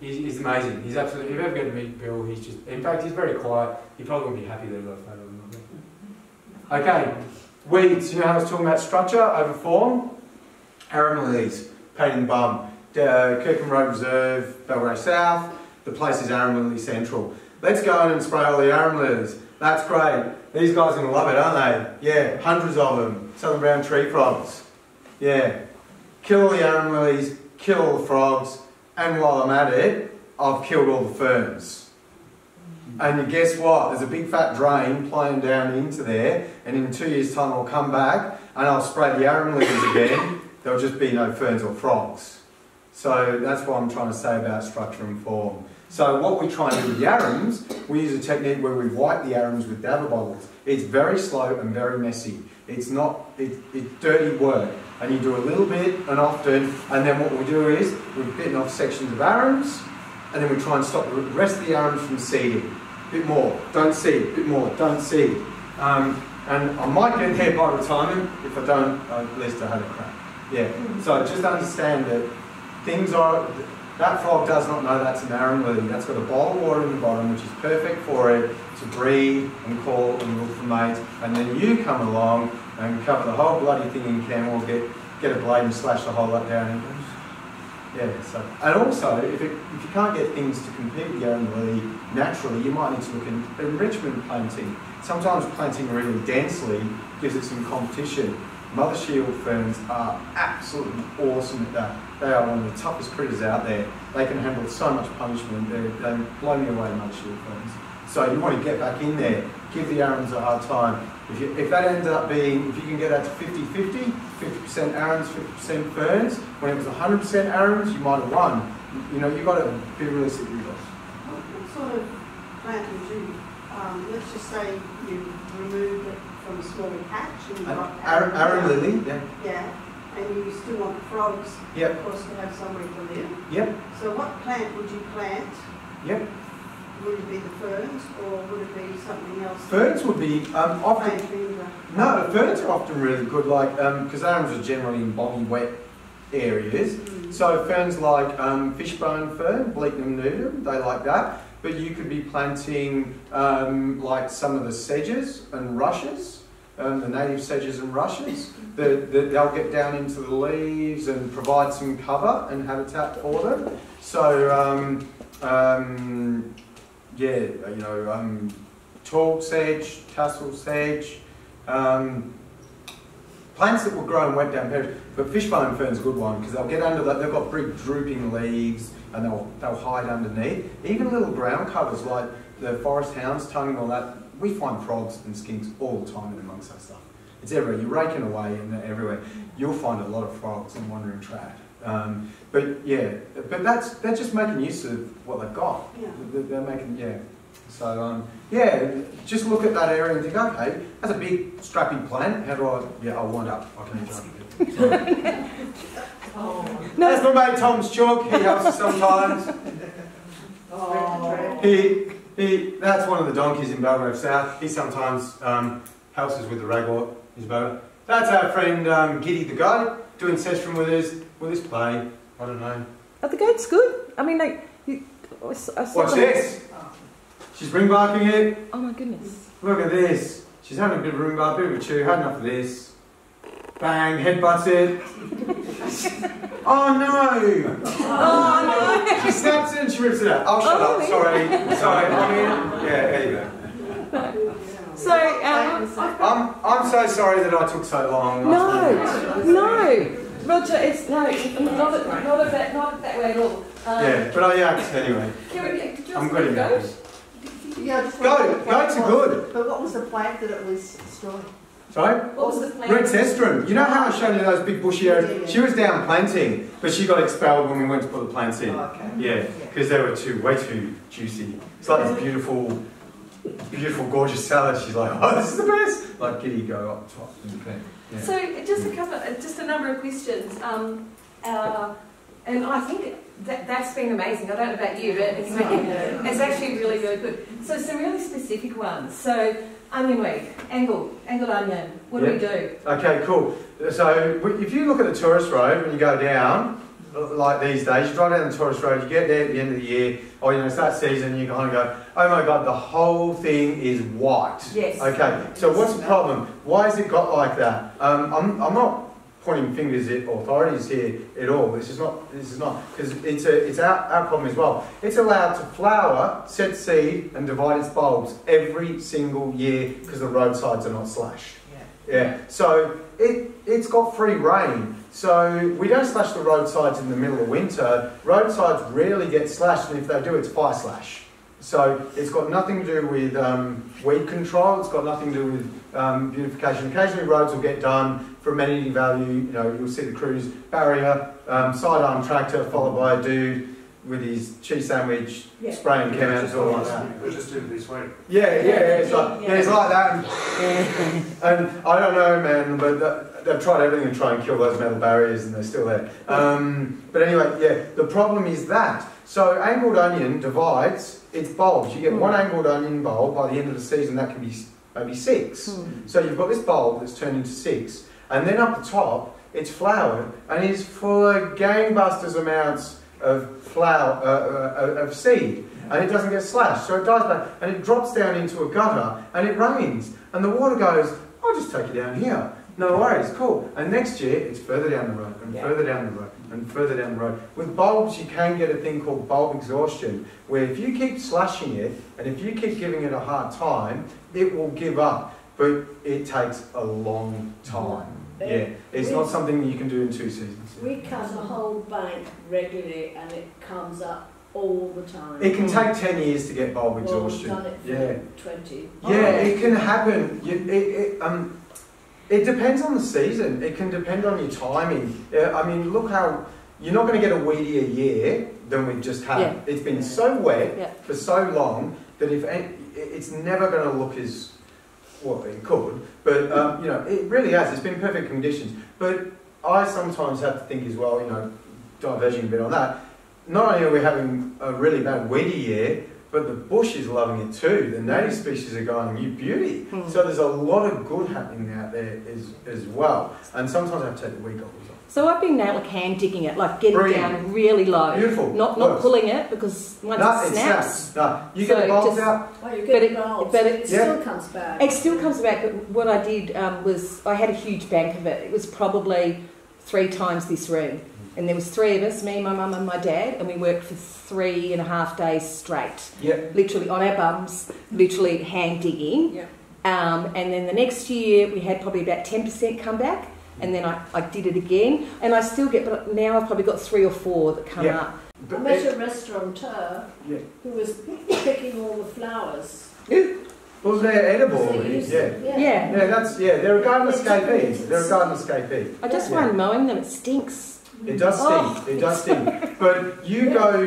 He's, he's amazing. He's absolutely, if you ever get to meet Bill, he's just, in fact, he's very quiet. He probably won't be happy that I got a photo. Okay, weeds. You know how I was talking about structure over form? Arum lilies, pain in the bum. Uh, Kirkham Road Reserve, Belgrave South. The place is Arum Lily Central. Let's go in and spray all the arum lilies. That's great. These guys are going to love it, aren't they? Yeah, hundreds of them. Southern brown tree frogs. Yeah. Kill all the arum lilies, kill all the frogs, and while I'm at it, I've killed all the ferns. And guess what? There's a big fat drain playing down into there, and in two years' time I'll come back and I'll spray the arum lilies again. There'll just be no ferns or frogs. So that's what I'm trying to say about structure and form. So what we try and do with the arums, we use a technique where we wipe the arums with dabber bottles. It's very slow and very messy. It's not, it, it's dirty work. And you do a little bit and often, and then what we do is we've bitten off sections of arums, and then we try and stop the rest of the arums from seeding bit more, don't seed, bit more, don't seed. Um, and I might get there by retirement. If I don't, at least I had a crack. Yeah. So just understand that things are, That frog does not know that's an arum lily. That's got a bowl of water in the bottom, which is perfect for it to breed and call and look for mates. And then you come along and cover the whole bloody thing in camel, get get a blade and slash the whole lot down. Yeah, so and also if, it, if you can't get things to compete with lily naturally, you might need to look at enrichment planting. Sometimes planting really densely gives it some competition. Mother shield ferns are absolutely awesome at that. They are one of the toughest critters out there. They can handle so much punishment. They, they blow me away, mother shield ferns. So you want to get back in there, give the arums a hard time. If, you, if that ends up being, if you can get that to 50-50, 50% arums, 50% ferns, when it was 100% arums, you might have won. You know, you've got to be realistic with yours. What, what sort of plant would you, um, let's just say you removed it from a small patch and you've got arum lily, yeah. Yeah, and you still want frogs, Yep, of course, to have somewhere to live. yep, So what plant would you plant? yep. Would it be the ferns or would it be something else? Ferns would be um, often No, ferns are often really good, like, because arums are generally in boggy, wet areas. Mm. So ferns like um, fishbone fern, Blechnum nudum, they like that. But you could be planting um, like some of the sedges and rushes, um, the native sedges and rushes. The, the, they'll get down into the leaves and provide some cover and habitat for them. So, um, um, yeah, you know, um, tall sedge, tassel sedge, um, plants that will grow in wet damp areas. But fishbone fern's a good one because they'll get under that. They've got big drooping leaves and they'll they'll hide underneath. Even little ground covers like the forest hound's tongue and all that. We find frogs and skinks all the time in amongst that stuff. It's everywhere. You're raking away and everywhere. You'll find a lot of frogs and wandering trad. Um, but yeah, but that's they're just making use of what they've got. Yeah. They're, they're making yeah. So um, yeah, just look at that area and think, okay, that's a big strappy plant. How do I? Yeah, I'll wind up. I can jump a bit. Sorry. Oh. That's my mate Tom's Chook. He helps us sometimes. Oh. He, he, that's one of the donkeys in Belgrave South. He sometimes um, helps us with the ragwort. He's better. That's our friend um, Giddy the goat doing session with us. Will this play? I don't know. Are the goats good? I mean, they. You, I saw Watch them- this. She's ring barking it. Oh my goodness. Look at this. She's having a bit of ring bar, bit of a chew. Had enough of this. Bang, headbutts it. oh no! Oh no! She snaps it and she rips it out. Oh, shut Oh, up. Sorry. Sorry. I mean, yeah, there you go. So, um, I'm, I'm so sorry that I took so long. no, no, Roger, it's no, not at, not at that, not that way at all. Um, Yeah, but I yacked anyway. Kieran, did you I'm good go? at that. Yeah, I Go, wondered what goats are was- good. But what was the plant that it was destroying? Sorry? What was the plan? Red cestrum. You know how I showed you those big bushy areas? Yeah, yeah. She was down planting, but she got expelled when we went to put the plants in. Oh, okay. Yeah, because they were too, way too juicy. It's like this beautiful, beautiful, gorgeous salad. She's like, oh, this is the best. Like giddy go up top. Yeah. So just a couple, uh, just a number of questions. Um, uh, and I think that, that's been amazing. I don't know about you, but it's, it's actually really, really good. So some really specific ones. So onion weed, angle, angled onion. What do we do? Okay, cool. So if you look at the tourist road when you go down, like these days, you drive down the tourist road, you get there at the end of the year, or you know, it's that season, you kind of go, oh my god, the whole thing is white. Yes. Okay, so what's the problem? Why has it got like that? Um, I'm, I'm not pointing fingers at authorities here at all. This is not. This is not because it's a it's our, our problem as well. It's allowed to flower, set seed, and divide its bulbs every single year because the roadsides are not slashed. Yeah. So it it's got free rain. So we don't slash the roadsides in the middle of winter. Roadsides rarely get slashed, and if they do, it's fire slash. So it's got nothing to do with um, weed control. It's got nothing to do with um, beautification. Occasionally, roads will get done for amenity value. You know, you'll see the cruise barrier, um, sidearm tractor, followed by a dude with his cheese sandwich, Yeah. spraying chemicals all like that. We just did it this way. Yeah, yeah, yeah. It's like, yeah, it's like that. And, and I don't know, man, but th- they've tried everything to try and kill those metal barriers, and they're still there. Um, but anyway, yeah, the problem is that. So angled onion divides its bulbs. You get one angled onion bulb by the end of the season. That can be maybe six. So you've got this bulb that's turned into six, and then up the top, it's flowered and is full of gangbusters amounts of flower, uh, uh, of seed, and it doesn't get slashed, so it dies back, and it drops down into a gutter, and it rains, and the water goes, I'll just take it down here. No worries, cool. And next year, it's further down the road, and Yeah. further down the road, and further down the road. With bulbs, you can get a thing called bulb exhaustion, where if you keep slashing it, and if you keep giving it a hard time, it will give up. But it takes a long time. Yeah, it's not something you can do in two seasons. We cut a whole bank regularly and it comes up all the time. It can take 10 years to get bulb Well, we've exhaustion. done it for Yeah. twenty. Yeah, it can happen. You, it, it, um, it depends on the season. It can depend on your timing. Yeah, I mean, look how you're not going to get a weedier year than we've just had. Yeah. It's been so wet Yeah. for so long that if it's never going to look as well, it could, but um, you know, it really has. It's been perfect conditions. But I sometimes have to think as well. You know, diverging a bit on that. Not only are we having a really bad weedy year, but the bush is loving it too. The native species are going, you beauty. Mm. So there's a lot of good happening out there as, as well. And sometimes I have to take the goggles off. So I've been now like hand digging it, like getting Brilliant. down really low. Beautiful. Not not Works. pulling it because once no, it snaps, No, you So get the bulbs just- out. Oh, you But get it- bulbs, but but it- it Yeah. still comes back. it still comes back. But what I did um, was I had a huge bank of it. It was probably three times this room, and there was three of us, me, my mum, and my dad, and we worked for three and a half days straight, Yeah. literally on our bums, literally hand digging. Yeah. Um, and then the next year we had probably about ten percent come back. And then I, I did it again, and I still get, but now I've probably got three or four that come Yeah. up. I met it, a restaurateur Yeah. who was picking all the flowers. well, they're edible. So already, you used- Yeah. yeah. Yeah. Yeah, that's yeah. They're a garden It's escapee. They're a garden escapee. I just Yeah. find mowing them, it stinks. It does stink. Oh. It does stink. But you go,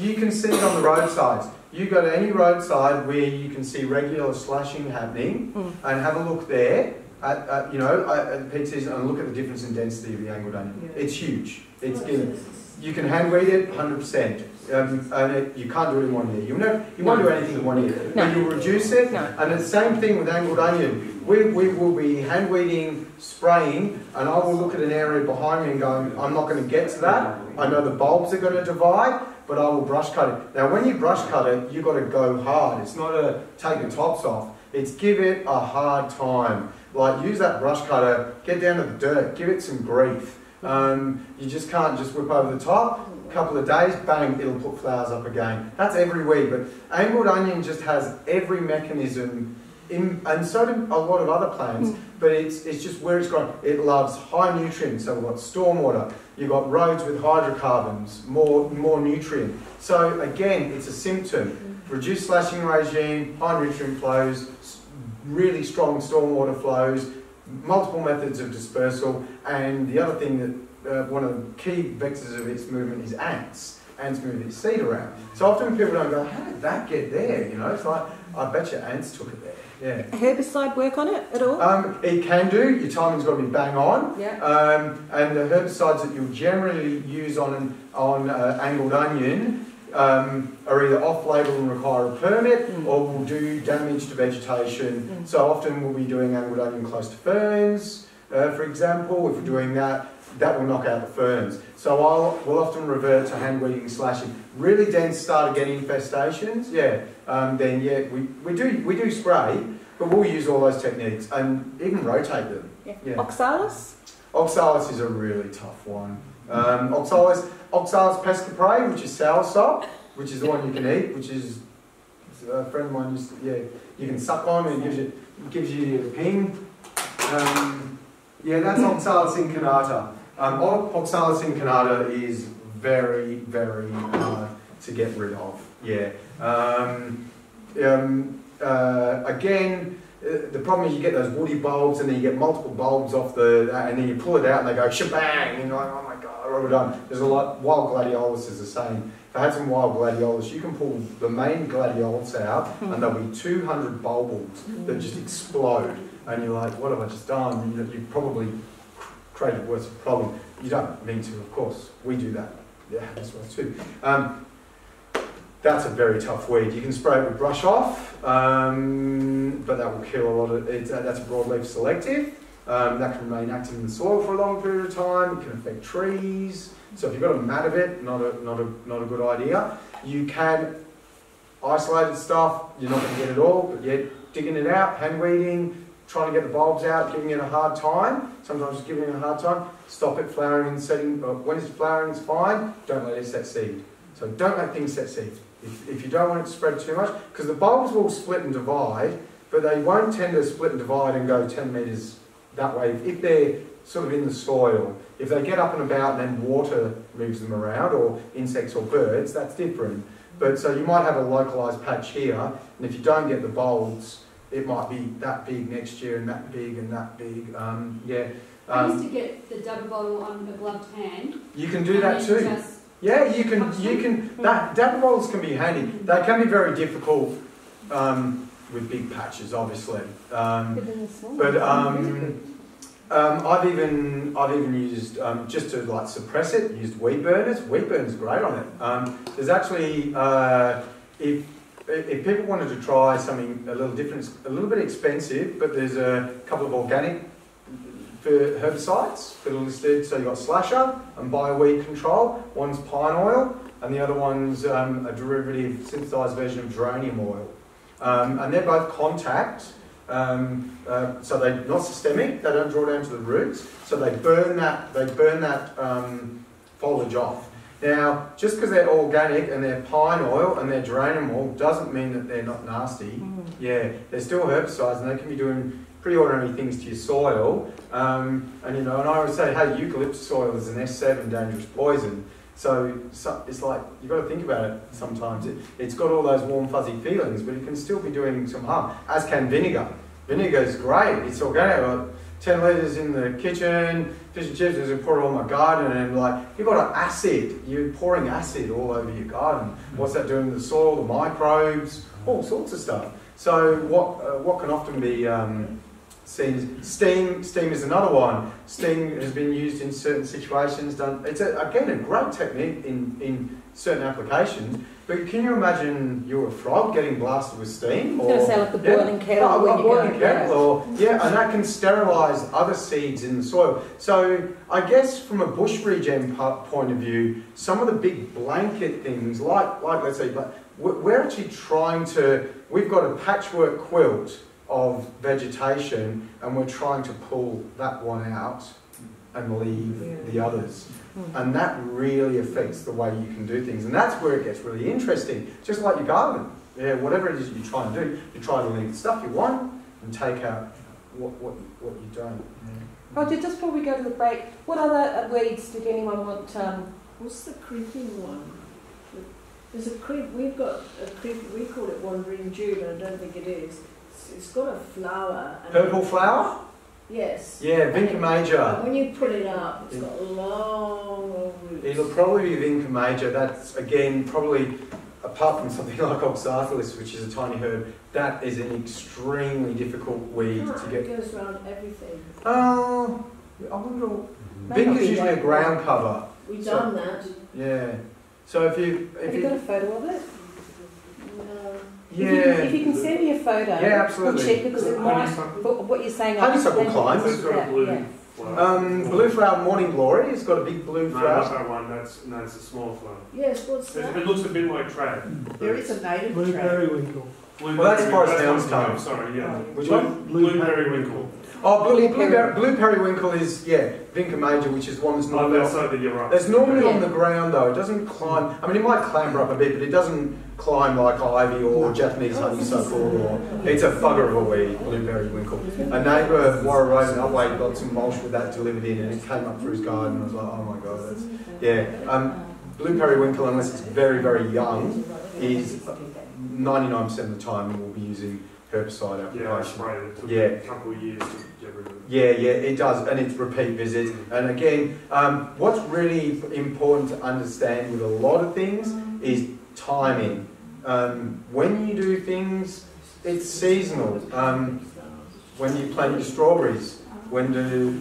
you can see it on the roadsides. You go to any roadside where you can see regular slashing happening, Mm. and have a look there at, at you know at, at the peak season and look at the difference in density of the angled onion. Yeah. It's huge. It's Oh, given. You can hand weed it 100%. Um, and it, you can't do it in one year. You know, you won't do anything in one year. No. But you'll reduce it. No. And the same thing with angled onion. We, we will be hand weeding, spraying, and I will look at an area behind me and go, I'm not going to get to that. I know the bulbs are going to divide, but I will brush cut it. Now, when you brush cut it, you've got to go hard. It's not a take the tops off. It's give it a hard time. Like use that brush cutter, get down to the dirt, give it some grief. Um, you just can't just whip over the top. A couple of days, bang, it'll put flowers up again. That's every weed, but angled onion just has every mechanism, in, and so do a lot of other plants, Mm. but it's, it's just where it's grown. It loves high nutrients, so we've got stormwater, you've got roads with hydrocarbons, more, more nutrient. So again, it's a symptom. Reduced slashing regime, high nutrient flows, really strong stormwater flows, multiple methods of dispersal, and the other thing that uh, one of the key vectors of its movement is ants. Ants move its seed around. So often people don't go, how did that get there? You know, it's like, I bet you ants took it there. Yeah. Herbicide work on it at all? Um, it can do. Your timing's got to be bang on. yeah. Um, and the herbicides that you'll generally use on on uh, angled onion um, are either off-label and require a permit, Mm. or will do damage to vegetation. Mm. So often we'll be doing angled onion close to ferns, uh, for example. If we're doing that, that will knock out the ferns. So I'll we'll often revert to hand weeding, slashing. Really dense start to get infestations, yeah. Um, then yeah, we, we do we do spray, but we'll use all those techniques and even rotate them. yeah. Yeah. Oxalis? Oxalis is a really tough one. Um, oxalis, Oxalis pes-caprae, which is sour soursob, which is the one you can eat, which is a friend of mine used to, yeah, you can suck on and it gives you, gives you a ping. Um, yeah, that's Oxalis incarnata. Um, Oxalis incarnata is very, very hard to get rid of. Yeah. Um, um, uh, again, Uh, the problem is you get those woody bulbs and then you get multiple bulbs off the, uh, and then you pull it out and they go shebang, and you're like, oh my god, what have we done? There's a lot, wild gladiolus is the same. If I had some wild gladiolus, you can pull the main gladiolus out hmm. and there'll be 200 bulbs that just explode. And you're like, what have I just done? You probably created worse problem. You don't mean to, of course. We do that. Yeah, that's what too. Um, that's a very tough weed. You can spray it with Brush-Off, um, but that will kill a lot of it. Uh, that's broadleaf selective. Um, that can remain active in the soil for a long period of time. It can affect trees. So if you've got a mat of it, not a, not a, not a good idea. You can isolated stuff, you're not going to get it all, but yet digging it out, hand weeding, trying to get the bulbs out, giving it a hard time, sometimes just giving it a hard time, stop it flowering and setting, when it's flowering it's fine, don't let it set seed. So don't let things set seed. If, if you don't want it to spread too much, because the bulbs will split and divide, but they won't tend to split and divide and go 10 metres that way. If they're sort of in the soil, if they get up and about and then water moves them around, or insects or birds, that's different. But so you might have a localised patch here, and if you don't get the bulbs, it might be that big next year and that big and that big. Um, yeah, I used um, to get the double bottle on a gloved hand. you can do that too. Yeah, you can. You can. That dabber bottles can be handy. They can be very difficult um, with big patches, obviously. Um, But in the small But, ones, um, um, I've even I've even used um, just to like suppress it. Used weed burners. Weed burners great on it. Um, there's actually uh, if if people wanted to try something a little different, a little bit expensive, but there's a couple of organic for herbicides that are listed. So you've got slasher and bioweed control. One's pine oil, and the other one's um, a derivative synthesized version of geranium oil. Um, and they're both contact. Um, uh, so they're not systemic, they don't draw down to the roots, so they burn that, they burn that um, foliage off. Now, just because they're organic and they're pine oil and they're geranium oil doesn't mean that they're not nasty. Mm. Yeah, they're still herbicides and they can be doing pretty ordinary things to your soil. Um, and you know, and I always say, hey, eucalyptus oil is an S7 dangerous poison. So, so it's like you've got to think about it sometimes. It, it's got all those warm fuzzy feelings, but it can still be doing some harm. As can vinegar. Vinegar is great. It's organic. I've Ten litres in the kitchen, fish and chips. I pour it on my garden, and like you've got an acid. You're pouring acid all over your garden. What's that doing to the soil, the microbes, all sorts of stuff. So what uh, what can often be um, seen steam. Steam is another one. Steam has been used in certain situations. Done. It's a, again a great technique in in certain applications. But can you imagine you're a frog getting blasted with steam? I was going to say like the Yeah. boiling kettle Oh, when a you boiling kettle, or yeah, and that can sterilise other seeds in the soil. So I guess from a bush regen point of view, some of the big blanket things, like like let's say, but we're actually trying to. We've got a patchwork quilt of vegetation, and we're trying to pull that one out and leave the others. Hmm. And that really affects the way you can do things. And that's where it gets really interesting. Just like your garden. Yeah, whatever it is you try and do, you try to leave the stuff you want and take out what, what, what you don't. Roger, just before we go to the break, what other weeds did anyone want? Um, What's the creeping one? There's a creep, we've got a creep, we call it wandering Jew, I don't think it is. It's- It's got a flower. and- Purple flower? Yes. Yeah, Vinca major. when you put it up, it's got long, long roots. It'll probably be Vinca major. That's, again, probably, apart from something like Oxalis, which is a tiny herb, that is an extremely difficult weed ah, to get. It goes around everything. Oh, I wonder. Mhm. May not Vinca's be usually a ground cover. We've So- done that. Yeah. So if you, have if you got a photo of it? No. If you, can, if you can send me a photo, Yeah, absolutely. we'll check because it might. What you're saying, Honeysuckle climbs. It's got a yeah, blue yeah. flower. um, blue flower morning glory. It's got a big blue No, not flower. that one. That's no, it's a small flower. Yes, what's It, that? it looks a bit like trad. There is a native Blue trade. periwinkle. Blue Well, that's periwinkle- Forest Hound's one, tongue. Sorry, yeah. Which blue, one? Blue, periwinkle. Oh, blue, Blue blue, periwinkle. blue periwinkle is yeah, Vinca major, which is one that's Oh, normally. that's like the you're right. There's normally Yeah. on the ground though. It doesn't climb. I mean, it might clamber up a bit, but it doesn't climb like ivy or Japanese honeysuckle. Or it's a bugger of a weed, blue periwinkle. A neighbour of Warra Road in Upwey got some mulch with that delivered in, and it came up through his garden. I was like, oh my god, that's yeah. Um, blue periwinkle, unless it's very very young, is 99% of the time we'll be using herbicide Yeah, I application. sprayed it. It took Yeah. a couple of years Yeah, yeah, it does, and it's repeat visits. And again, um, what's really important to understand with a lot of things is timing. Um, when you do things, it's seasonal. Um, when you plant your strawberries, when do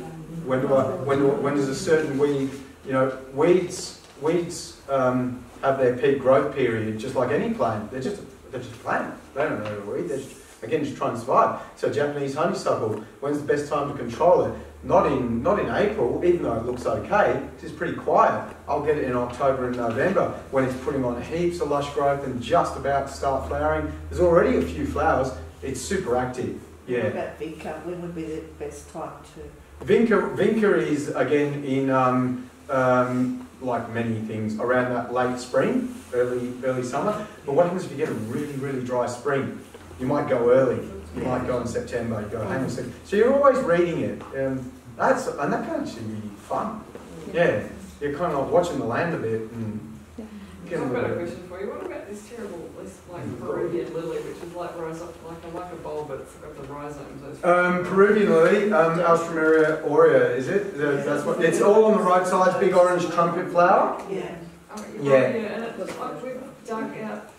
when do I, when do, when does a certain weed, you know, weeds weeds um, have their peak growth period just like any plant. They're just they're just a plant. They don't know a weed. They're just, again to try and survive. So Japanese honeysuckle, when's the best time to control it? Not in not in April, even though it looks okay. It's pretty quiet. I'll get it in October and November when it's putting on heaps of lush growth and just about to start flowering. There's already a few flowers. It's super active. Yeah. What about Vinca? When would be the best time to? Vinca, Vinca is again in um, um, like many things around that late spring, early early summer. But what happens if you get a really really dry spring? You might go early. You might go in September. You go hang on a second. So you're always reading it. Um, that's and that can actually be fun. Yeah, you're kind of watching the land a bit and. getting I've got a bit- question for you. What about this terrible, this like Peruvian lily, which is like rhizome, like a, like a bulb, but it's got the rhizomes. those- Um, Peruvian lily, um, Alstroemeria aurea, is it? The- That's what. It's all on the right side. Big orange trumpet flower. Yeah. Oh, Yeah. And it's like we've dug out,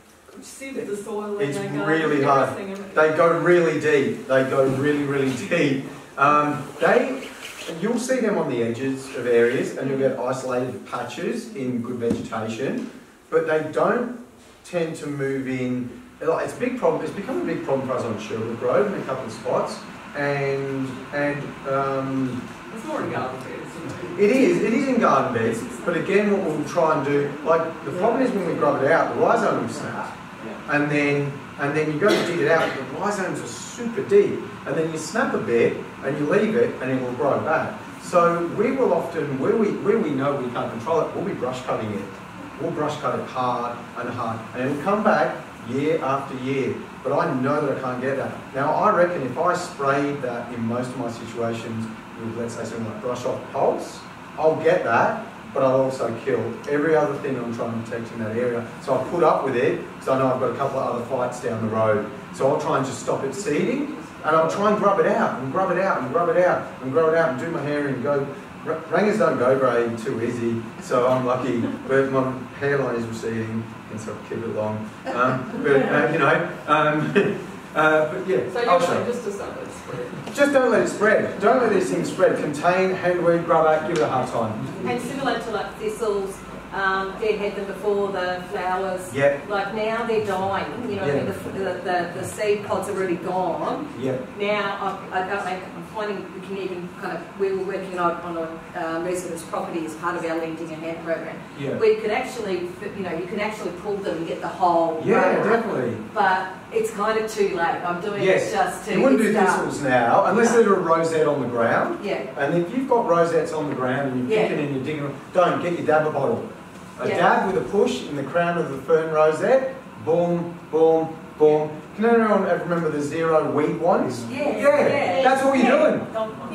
the soil It's really hard. They go really deep. They go really, really deep. Um, they, you'll see them on the edges of areas, and you'll get isolated patches in good vegetation, but they don't tend to move in. It's a big problem. It's become a big problem for us on Sherwood Road in a couple of spots, and and um, It's more in garden beds, it? it is. It is in garden beds, but again, what we'll try and do, like the problem is when we grub it out, the rhizome will snap and then and then you go to dig it out, the rhizomes are super deep, and then you snap a bit and you leave it, and it will grow back. So we will often, where we where we know we can't control it, we'll be brush cutting it. We'll brush cut it hard and hard, and it'll come back year after year. But I know that I can't get that. Now I reckon if I sprayed that in most of my situations with let's say something like Brush-Off pulse, I'll get that, but I'll also kill every other thing I'm trying to protect in that area. So I put up with it because I know I've got a couple of other fights down the road. So I'll try and just stop it seeding and I'll try and grub it out and grub it out and grub it out and grub it out and do my hair and go. R- Rangers don't go grey too easy, so I'm lucky. But my hairline is receding, and so I'll keep it long. Um, but uh, you know, um, uh, but yeah. So you're saying just to start spread. Just don't let it spread. Don't let these things spread. Contain, handweed, grub out, give it a hard time. And similar to like thistles, um, Dad had them before the flowers. Yep, Like now they're dying, you know, Yeah. the, the, the, the seed pods are really gone. yep. Now, I, I don't make, we can even kind of, we were working on, on a um, residence property as part of our lending a hand program. Yeah. We could actually, you know, you can actually pull them and get the whole Yeah, definitely. But it's kind of too late. I'm doing Yes. it just to You wouldn't do get started. thistles now, unless there's a rosette on the ground. Yeah, And if you've got rosettes on the ground and you're Yeah. picking and you're digging, don't get your dabber bottle. A Yeah. dab with a push in the crown of the fern rosette, boom, boom, boom. Can anyone remember the zero weed ones? yeah, Yeah, that's what you're yeah. doing.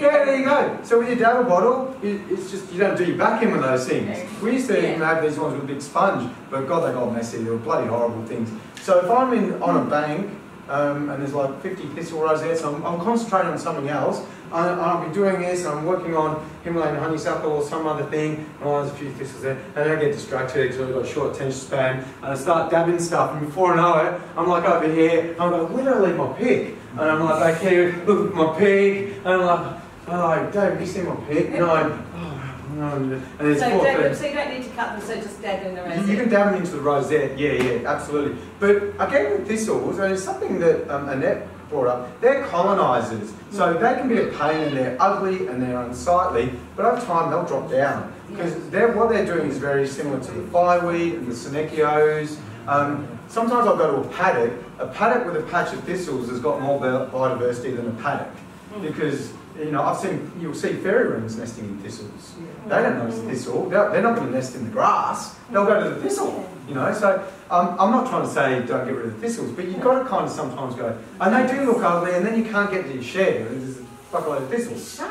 Yeah, there you go. So with your dabber bottle, it- it's just you don't do your back in with those things. We used to Yeah. even have these ones with a big sponge, but God, they got messy. They were bloody horrible things. So if I'm in on a bank um, and there's like 50 thistle rosettes, I'm, I'm concentrating on something else. I, I'll be doing this, and I'm working on Himalayan honeysuckle or some other thing. And oh, there's a few thistles there, and I get distracted because I've got a short attention span, and I start dabbing stuff. And before I know it, I'm like over here. I'm like, where did I leave my pick? And I'm like back here, look at my pig, and I'm like. I'm like, Dave, have you seen my pick? No, oh, no. And it's So, thing. so you don't need to cut them, so just dab in the rosette. you can dab them into the rosette, yeah, yeah, absolutely. But again with thistles, and it's something that um, Annette brought up, they're colonisers. So they can be a pain and they're ugly and they're unsightly, but over time they'll drop down. Because they're, what they're doing is very similar to the fireweed and the Senecios. Um, sometimes I'll go to a paddock, a paddock with a patch of thistles has got more biodiversity than a paddock. Because, you know, I've seen, you'll see fairy wrens nesting in thistles. They don't notice the thistle. They're, they're not going to nest in the grass. They'll go to the thistle. You know, so um, I'm not trying to say don't get rid of the thistles, but you've got to kind of sometimes go. And they do look ugly, and then you can't get to your share. and There's a fuckload of thistles,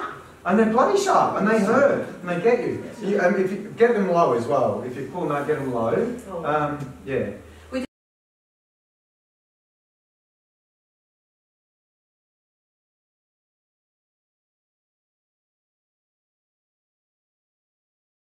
and they're bloody sharp, and they hurt, and they get you. you um, if you get them low as well, if you pull don't get them low, um, yeah.